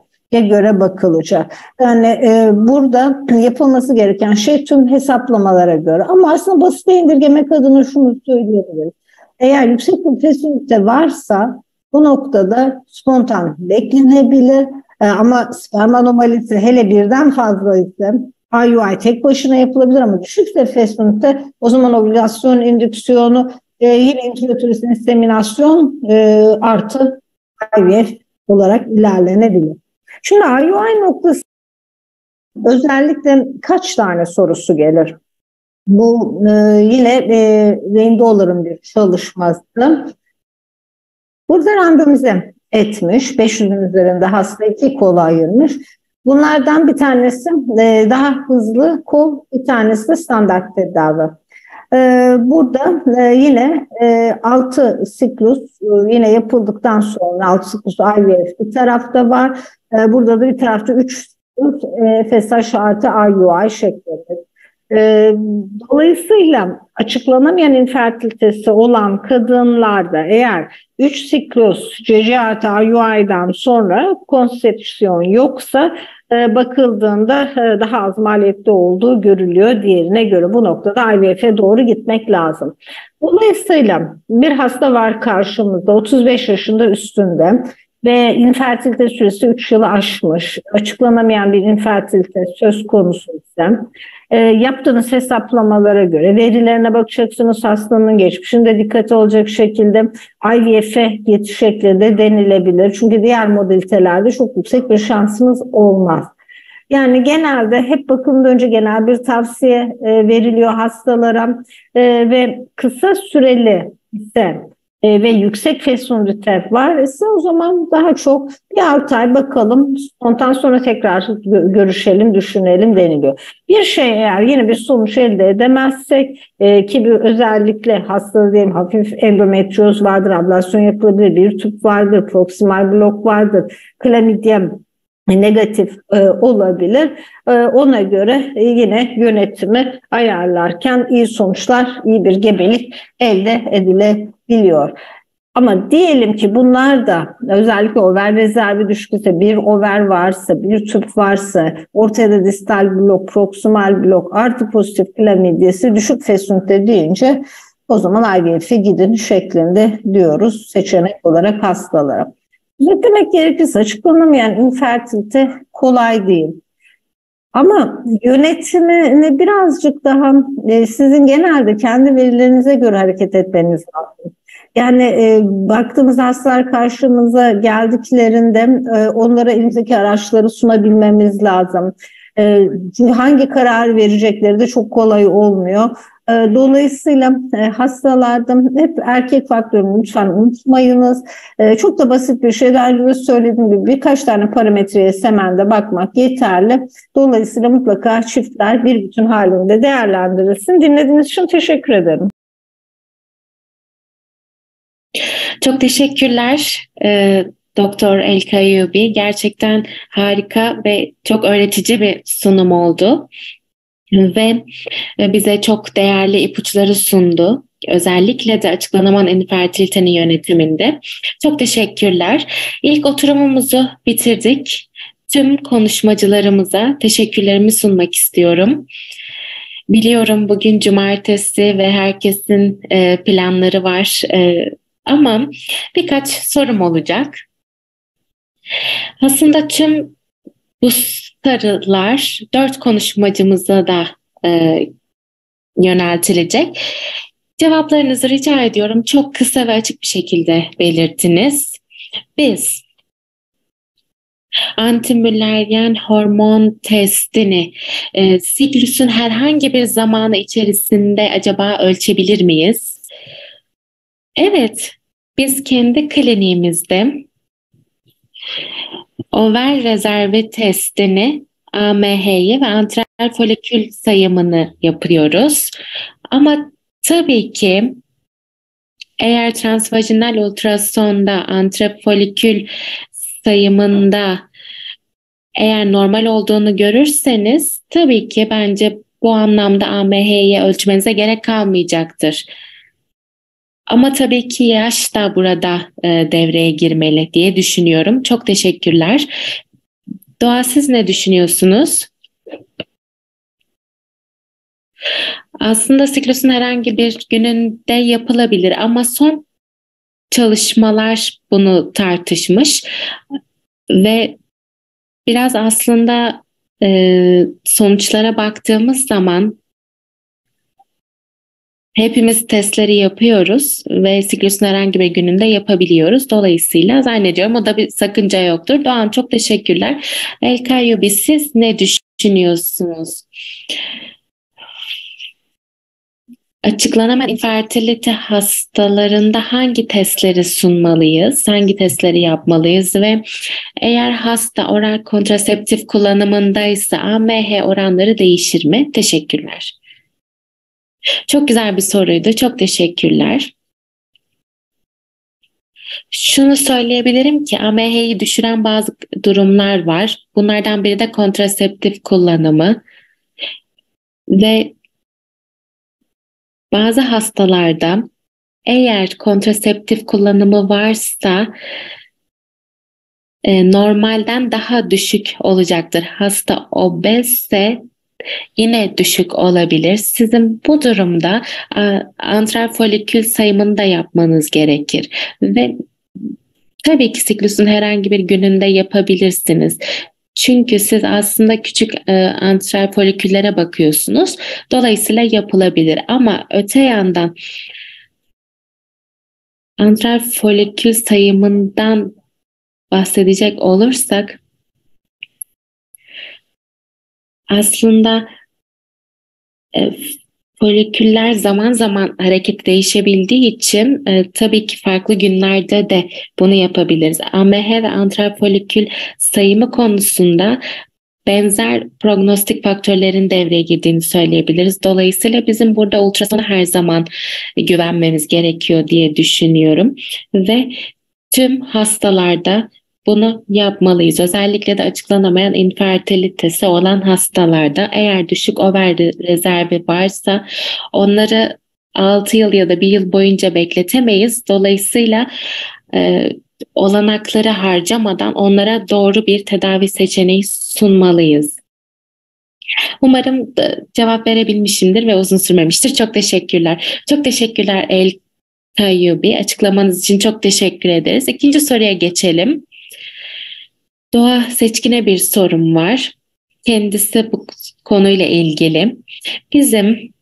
göre bakılacak. Yani e, burada yapılması gereken şey tüm hesaplamalara göre. Ama aslında basit indirgemek adına şunu söyleyebiliriz. Eğer yüksek bir fesunite varsa Bu noktada spontan beklenebilir e, ama sperm anomalisi hele birden fazla ise IUI tek başına yapılabilir ama düşük sefesünde o zaman ovülasyon indüksiyonu e, yine intraüterus inseminasyon e, artı IVF olarak ilerlenebilir. Şimdi IUI noktası özellikle kaç tane sorusu gelir? Bu e, yine e, Wayne Dollar'ın bir çalışması. Burada randomize etmiş. 500'ün üzerinde hasta iki kola ayırmış. Bunlardan bir tanesi e, daha hızlı kol, bir tanesi de standart tedavi. E, burada e, yine e, 6 siklus yine yapıldıktan sonra 6 siklus IVF bir tarafta var. Burada da bir tarafta 3 e, FSH artı IUI şeklinde. E, dolayısıyla açıklanamayan infertilitesi olan kadınlarda eğer 3 siklus CC artı IUI'den sonra konsepsiyon yoksa e, bakıldığında e, daha az maliyetli olduğu görülüyor diğerine göre. Bu noktada IVF'e doğru gitmek lazım. Dolayısıyla bir hasta var karşımızda 35 yaşında üstünde ve infertilite süresi 3 yılı aşmış, açıklanamayan bir infertilite söz konusu ise e, yaptığınız hesaplamalara göre verilerine bakacaksınız hastanın geçmişinde dikkat olacak şekilde IVF'e geçiş şeklinde denilebilir. Çünkü diğer modalitelerde çok yüksek bir şansınız olmaz. Yani genelde hep bakımdan önce genel bir tavsiye e, veriliyor hastalara e, ve kısa süreli ise e, ve yüksek fesonrite var ise o zaman daha çok bir 6 ay bakalım ondan sonra tekrar görüşelim, düşünelim deniliyor. Bir şey eğer yeni bir sonuç elde edemezsek e, ki bir özellikle hasta diyelim hafif endometrioz vardır, ablasyon yapılabilir, bir tüp vardır, proksimal blok vardır, klamidyem negatif e, olabilir. E, ona göre e, yine yönetimi ayarlarken iyi sonuçlar, iyi bir gebelik elde edilebiliyor. Ama diyelim ki bunlar da özellikle over rezervi düşükse bir over varsa, bir tüp varsa, ortaya da distal blok, proksimal blok, artı pozitif klamidyası düşük fesünte deyince o zaman IVF'e gidin şeklinde diyoruz seçenek olarak hastalara. Ne demek gerekirse açıklanamayan infertilite kolay değil. Ama yönetimini birazcık daha e, sizin genelde kendi verilerinize göre hareket etmeniz lazım. Yani e, baktığımız hastalar karşımıza geldiklerinde e, onlara elimizdeki araçları sunabilmemiz lazım. E, çünkü hangi karar verecekleri de çok kolay olmuyor. E, dolayısıyla e, hastalarda hep erkek faktörünü lütfen unutmayınız. E, çok da basit bir şey. Daha önce söylediğim gibi birkaç tane parametreye semende bakmak yeterli. Dolayısıyla mutlaka çiftler bir bütün halinde değerlendirilsin. Dinlediğiniz için teşekkür ederim. Çok teşekkürler. Ee, Doktor Elka Yubi gerçekten harika ve çok öğretici bir sunum oldu ve e, bize çok değerli ipuçları sundu. Özellikle de açıklanaman infertilitenin yönetiminde. Çok teşekkürler. İlk oturumumuzu bitirdik. Tüm konuşmacılarımıza teşekkürlerimi sunmak istiyorum. Biliyorum bugün cumartesi ve herkesin e, planları var e, ama birkaç sorum olacak. Aslında tüm bu sarılar dört konuşmacımıza da e, yöneltilecek. Cevaplarınızı rica ediyorum. Çok kısa ve açık bir şekilde belirttiniz. Biz antimülleryen hormon testini e, siklüsün herhangi bir zamanı içerisinde acaba ölçebilir miyiz? Evet, biz kendi kliniğimizde over rezervi testini AMH'yi ve antral folikül sayımını yapıyoruz. Ama tabii ki eğer transvajinal ultrasonda antrafolikül sayımında eğer normal olduğunu görürseniz tabii ki bence bu anlamda AMH'yi ölçmenize gerek kalmayacaktır. Ama tabii ki yaş da burada e, devreye girmeli diye düşünüyorum. Çok teşekkürler. Doğa siz ne düşünüyorsunuz? Aslında siklusun herhangi bir gününde yapılabilir ama son çalışmalar bunu tartışmış ve biraz aslında e, sonuçlara baktığımız zaman hepimiz testleri yapıyoruz ve siklusun herhangi bir gününde yapabiliyoruz. Dolayısıyla zannediyorum o da bir sakınca yoktur. Doğan çok teşekkürler. El Kayyubi siz ne düşünüyorsunuz? Açıklanamayan infertilite hastalarında hangi testleri sunmalıyız, hangi testleri yapmalıyız ve eğer hasta oral kontraseptif kullanımındaysa AMH oranları değişir mi? Teşekkürler. Çok güzel bir soruydu. Çok teşekkürler. Şunu söyleyebilirim ki AMH'yi düşüren bazı durumlar var. Bunlardan biri de kontraseptif kullanımı ve bazı hastalarda eğer kontraseptif kullanımı varsa e, normalden daha düşük olacaktır. Hasta obezse yine düşük olabilir. Sizin bu durumda antral folikül sayımını da yapmanız gerekir ve tabii ki siklusun herhangi bir gününde yapabilirsiniz. Çünkü siz aslında küçük e, antral foliküllere bakıyorsunuz. Dolayısıyla yapılabilir. Ama öte yandan antral folikül sayımından bahsedecek olursak aslında e, foliküller zaman zaman hareket değişebildiği için e, tabii ki farklı günlerde de bunu yapabiliriz. AMH ve antral folikül sayımı konusunda benzer prognostik faktörlerin devreye girdiğini söyleyebiliriz. Dolayısıyla bizim burada ultrasona her zaman güvenmemiz gerekiyor diye düşünüyorum ve tüm hastalarda bunu yapmalıyız. Özellikle de açıklanamayan infertilitesi olan hastalarda eğer düşük over rezervi varsa onları 6 yıl ya da 1 yıl boyunca bekletemeyiz. Dolayısıyla e, olanakları harcamadan onlara doğru bir tedavi seçeneği sunmalıyız. Umarım cevap verebilmişimdir ve uzun sürmemiştir. Çok teşekkürler. Çok teşekkürler El Tayyubi. Açıklamanız için çok teşekkür ederiz. İkinci soruya geçelim. Doğa Seçkin'e bir sorum var. Kendisi bu konuyla ilgili. Bizim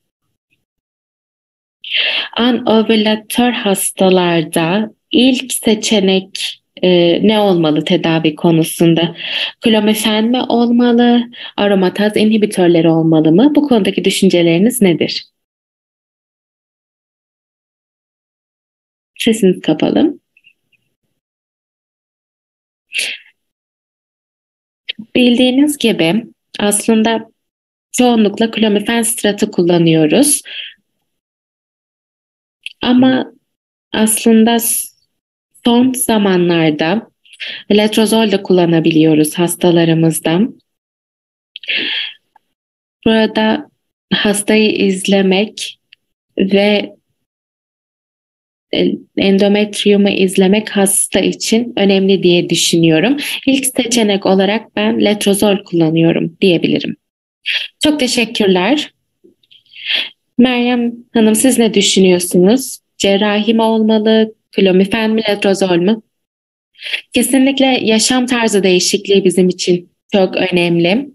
anovülatör hastalarda ilk seçenek e, ne olmalı tedavi konusunda? Klomifen mi olmalı? Aromataz inhibitörleri olmalı mı? Bu konudaki düşünceleriniz nedir? Sesiniz kapalı. Bildiğiniz gibi aslında çoğunlukla klomifen stratı kullanıyoruz. Ama aslında son zamanlarda letrozol da kullanabiliyoruz hastalarımızda. Burada hastayı izlemek ve endometriyumu izlemek hasta için önemli diye düşünüyorum. İlk seçenek olarak ben letrozol kullanıyorum diyebilirim. Çok teşekkürler. Meryem Hanım siz ne düşünüyorsunuz? Cerrahi mi olmalı, klomifen mi, letrozol mu? Kesinlikle yaşam tarzı değişikliği bizim için çok önemli.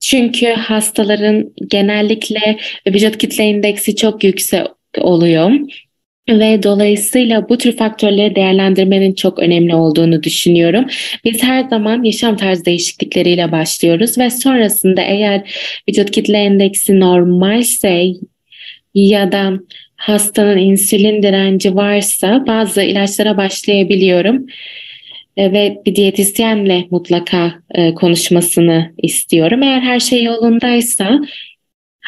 Çünkü hastaların genellikle vücut kitle indeksi çok yüksek oluyor. Ve dolayısıyla bu tür faktörleri değerlendirmenin çok önemli olduğunu düşünüyorum. Biz her zaman yaşam tarzı değişiklikleriyle başlıyoruz ve sonrasında eğer vücut kitle endeksi normalse ya da hastanın insülin direnci varsa bazı ilaçlara başlayabiliyorum e, ve bir diyetisyenle mutlaka e, konuşmasını istiyorum. Eğer her şey yolundaysa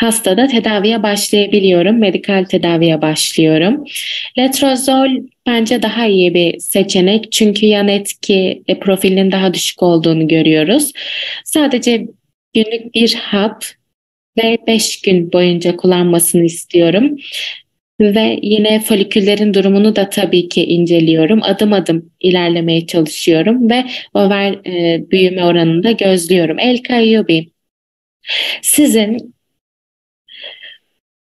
hastada tedaviye başlayabiliyorum. Medikal tedaviye başlıyorum. Letrozol bence daha iyi bir seçenek. Çünkü yan etki e, profilinin daha düşük olduğunu görüyoruz. Sadece günlük bir hap ve 5 gün boyunca kullanmasını istiyorum. Ve yine foliküllerin durumunu da tabii ki inceliyorum. Adım adım ilerlemeye çalışıyorum ve over e, büyüme oranını da gözlüyorum. El Kayyubi, sizin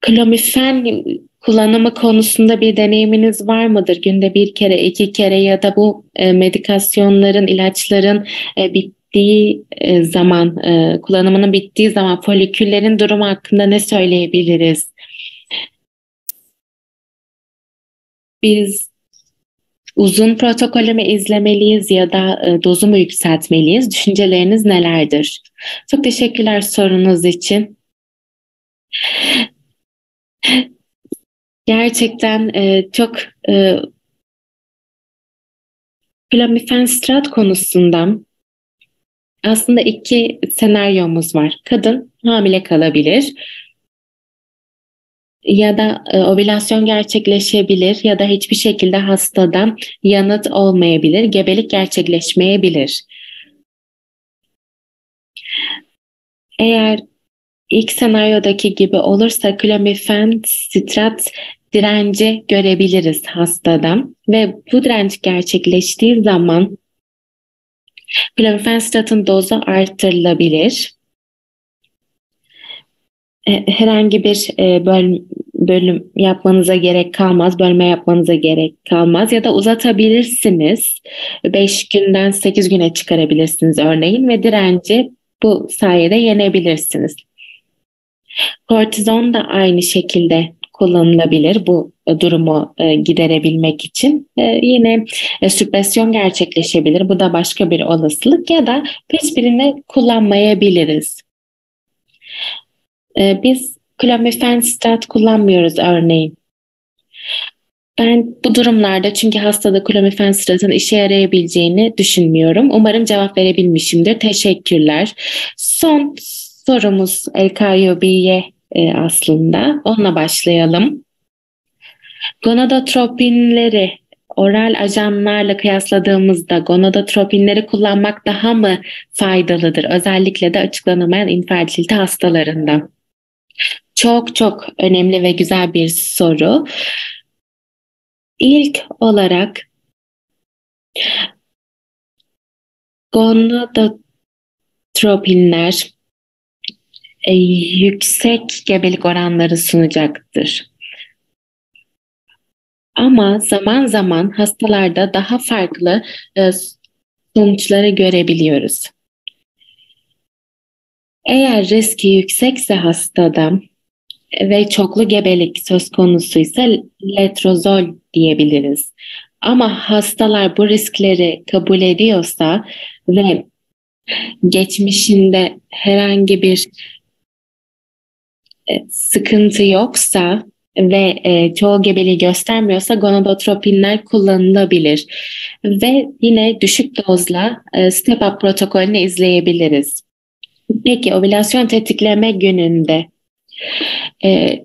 klomifen kullanımı konusunda bir deneyiminiz var mıdır? Günde bir kere, iki kere ya da bu e, medikasyonların, ilaçların e, bittiği e, zaman, e, kullanımının bittiği zaman foliküllerin durumu hakkında ne söyleyebiliriz? Biz uzun protokolü mü izlemeliyiz ya da e, dozu mu yükseltmeliyiz? Düşünceleriniz nelerdir? Çok teşekkürler sorunuz için. Gerçekten e, çok e, Flamifenstrat konusunda aslında iki senaryomuz var. Kadın hamile kalabilir ya da e, ovülasyon gerçekleşebilir ya da hiçbir şekilde hastada yanıt olmayabilir, gebelik gerçekleşmeyebilir. Eğer ilk senaryodaki gibi olursa klomifen strat direnci görebiliriz hastada ve bu direnç gerçekleştiği zaman klomifen stratın dozu artırılabilir. E, herhangi bir e, bölüm, bölüm yapmanıza gerek kalmaz, bölme yapmanıza gerek kalmaz ya da uzatabilirsiniz. 5 günden 8 güne çıkarabilirsiniz örneğin ve direnci bu sayede yenebilirsiniz. Kortizon da aynı şekilde kullanılabilir bu durumu e, giderebilmek için. E, yine e, süpresyon gerçekleşebilir. Bu da başka bir olasılık ya da hiçbirini kullanmayabiliriz. Biz klomifenstat kullanmıyoruz örneğin. Ben bu durumlarda çünkü hastada klomifenstratın işe yarayabileceğini düşünmüyorum. Umarım cevap verebilmişimdir. Teşekkürler. Son sorumuz LKYB'ye e, aslında. Onunla başlayalım. Gonadotropinleri oral ajanlarla kıyasladığımızda gonadotropinleri kullanmak daha mı faydalıdır? Özellikle de açıklanamayan infertilite hastalarında. Çok çok önemli ve güzel bir soru. İlk olarak gonadotropinler e, yüksek gebelik oranları sunacaktır. Ama zaman zaman hastalarda daha farklı e, sonuçları görebiliyoruz. Eğer riski yüksekse hastada ve çoklu gebelik söz konusu ise letrozol diyebiliriz. Ama hastalar bu riskleri kabul ediyorsa ve geçmişinde herhangi bir sıkıntı yoksa ve e, çoğu gebeliği göstermiyorsa gonadotropinler kullanılabilir. Ve yine düşük dozla e, step up protokolünü izleyebiliriz. Peki ovülasyon tetikleme gününde e,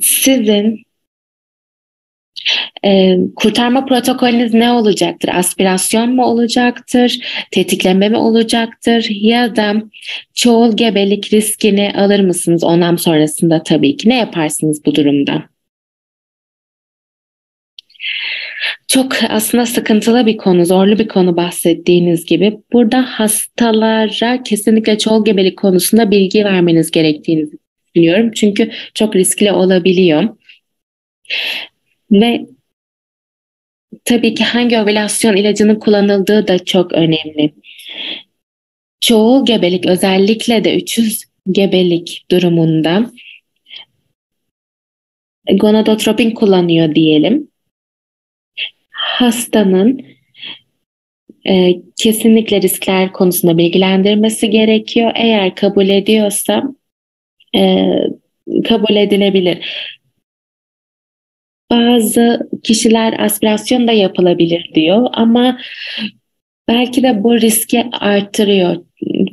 sizin e, kurtarma protokolünüz ne olacaktır? Aspirasyon mu olacaktır? Tetikleme mi olacaktır? Ya da çoğul gebelik riskini alır mısınız onam sonrasında tabii ki? Ne yaparsınız bu durumda? Çok aslında sıkıntılı bir konu, zorlu bir konu bahsettiğiniz gibi. Burada hastalara kesinlikle çoğul gebelik konusunda bilgi vermeniz gerektiğini düşünüyorum. Çünkü çok riskli olabiliyor. Ve tabii ki hangi ovülasyon ilacının kullanıldığı da çok önemli. Çoğu gebelik özellikle de 300 gebelik durumunda gonadotropin kullanıyor diyelim. Hastanın e, kesinlikle riskler konusunda bilgilendirmesi gerekiyor. Eğer kabul ediyorsa e, kabul edilebilir. Bazı kişiler aspirasyon da yapılabilir diyor ama belki de bu riski artırıyor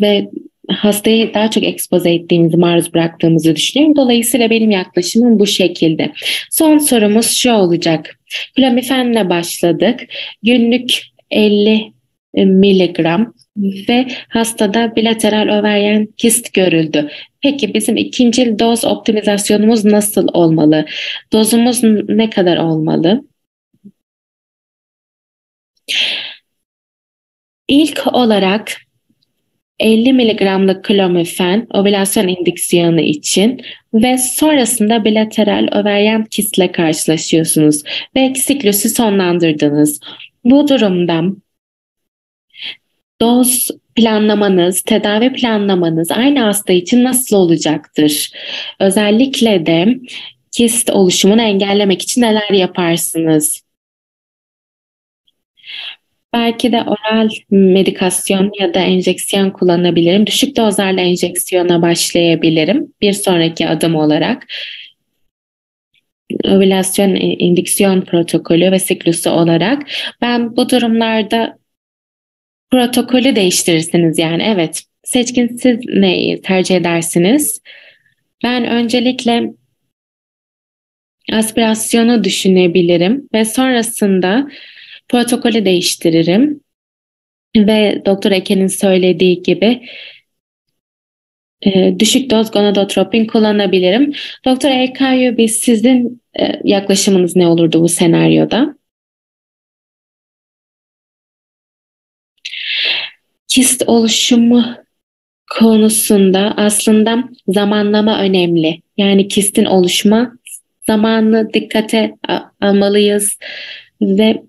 ve hastayı daha çok ekspoze ettiğimizi, maruz bıraktığımızı düşünüyorum. Dolayısıyla benim yaklaşımım bu şekilde. Son sorumuz şu olacak. Klamifenle başladık. Günlük 50 miligram ve hastada bilateral overyen kist görüldü. Peki bizim ikinci doz optimizasyonumuz nasıl olmalı? Dozumuz ne kadar olmalı? İlk olarak 50 mg'lık klomifen ovülasyon indüksiyonu için ve sonrasında bilateral overyen kistle karşılaşıyorsunuz ve siklüsü sonlandırdınız. Bu durumda doz planlamanız, tedavi planlamanız aynı hasta için nasıl olacaktır? Özellikle de kist oluşumunu engellemek için neler yaparsınız? Belki de oral medikasyon ya da enjeksiyon kullanabilirim. Düşük dozlarla enjeksiyona başlayabilirim bir sonraki adım olarak. Ovülasyon indüksiyon protokolü ve siklusu olarak ben bu durumlarda protokolü değiştirirsiniz yani evet. Seçkin siz neyi tercih edersiniz? Ben öncelikle aspirasyonu düşünebilirim ve sonrasında protokolü değiştiririm. Ve Doktor Eke'nin söylediği gibi e, düşük doz gonadotropin kullanabilirim. Doktor Ekayu biz sizin e, yaklaşımınız ne olurdu bu senaryoda? Kist oluşumu konusunda aslında zamanlama önemli. Yani kistin oluşma zamanını dikkate almalıyız ve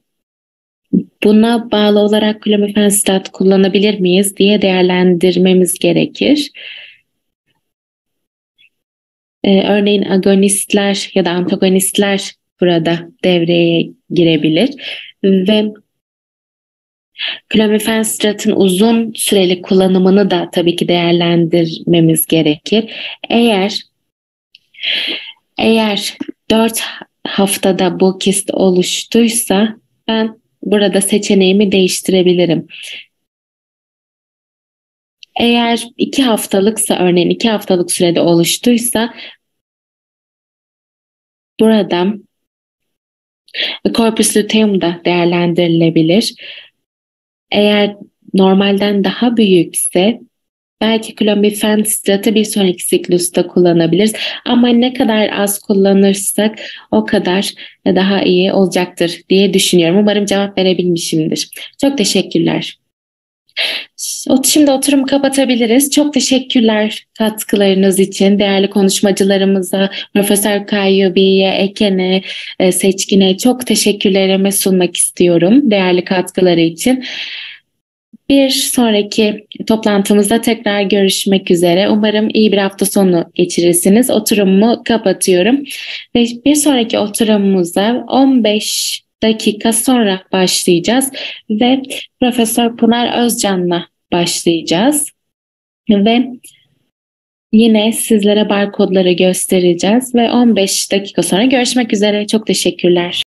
buna bağlı olarak klomifenstat kullanabilir miyiz diye değerlendirmemiz gerekir. Ee, örneğin agonistler ya da antagonistler burada devreye girebilir ve klomifenstratın uzun süreli kullanımını da tabii ki değerlendirmemiz gerekir. Eğer eğer 4 haftada bu kist oluştuysa ben burada seçeneğimi değiştirebilirim. Eğer iki haftalıksa örneğin iki haftalık sürede oluştuysa burada corpus luteum da değerlendirilebilir. Eğer normalden daha büyükse belki klomifen stratı bir sonraki siklusta kullanabiliriz. Ama ne kadar az kullanırsak o kadar daha iyi olacaktır diye düşünüyorum. Umarım cevap verebilmişimdir. Çok teşekkürler. Şimdi oturumu kapatabiliriz. Çok teşekkürler katkılarınız için. Değerli konuşmacılarımıza, Profesör Kayyubi'ye, Eken'e, e, Seçkin'e çok teşekkürlerimi sunmak istiyorum değerli katkıları için. Bir sonraki toplantımızda tekrar görüşmek üzere. Umarım iyi bir hafta sonu geçirirsiniz. Oturumumu kapatıyorum. Ve bir sonraki oturumumuza 15 dakika sonra başlayacağız ve Profesör Pınar Özcan'la başlayacağız. Ve yine sizlere barkodları göstereceğiz ve 15 dakika sonra görüşmek üzere. Çok teşekkürler.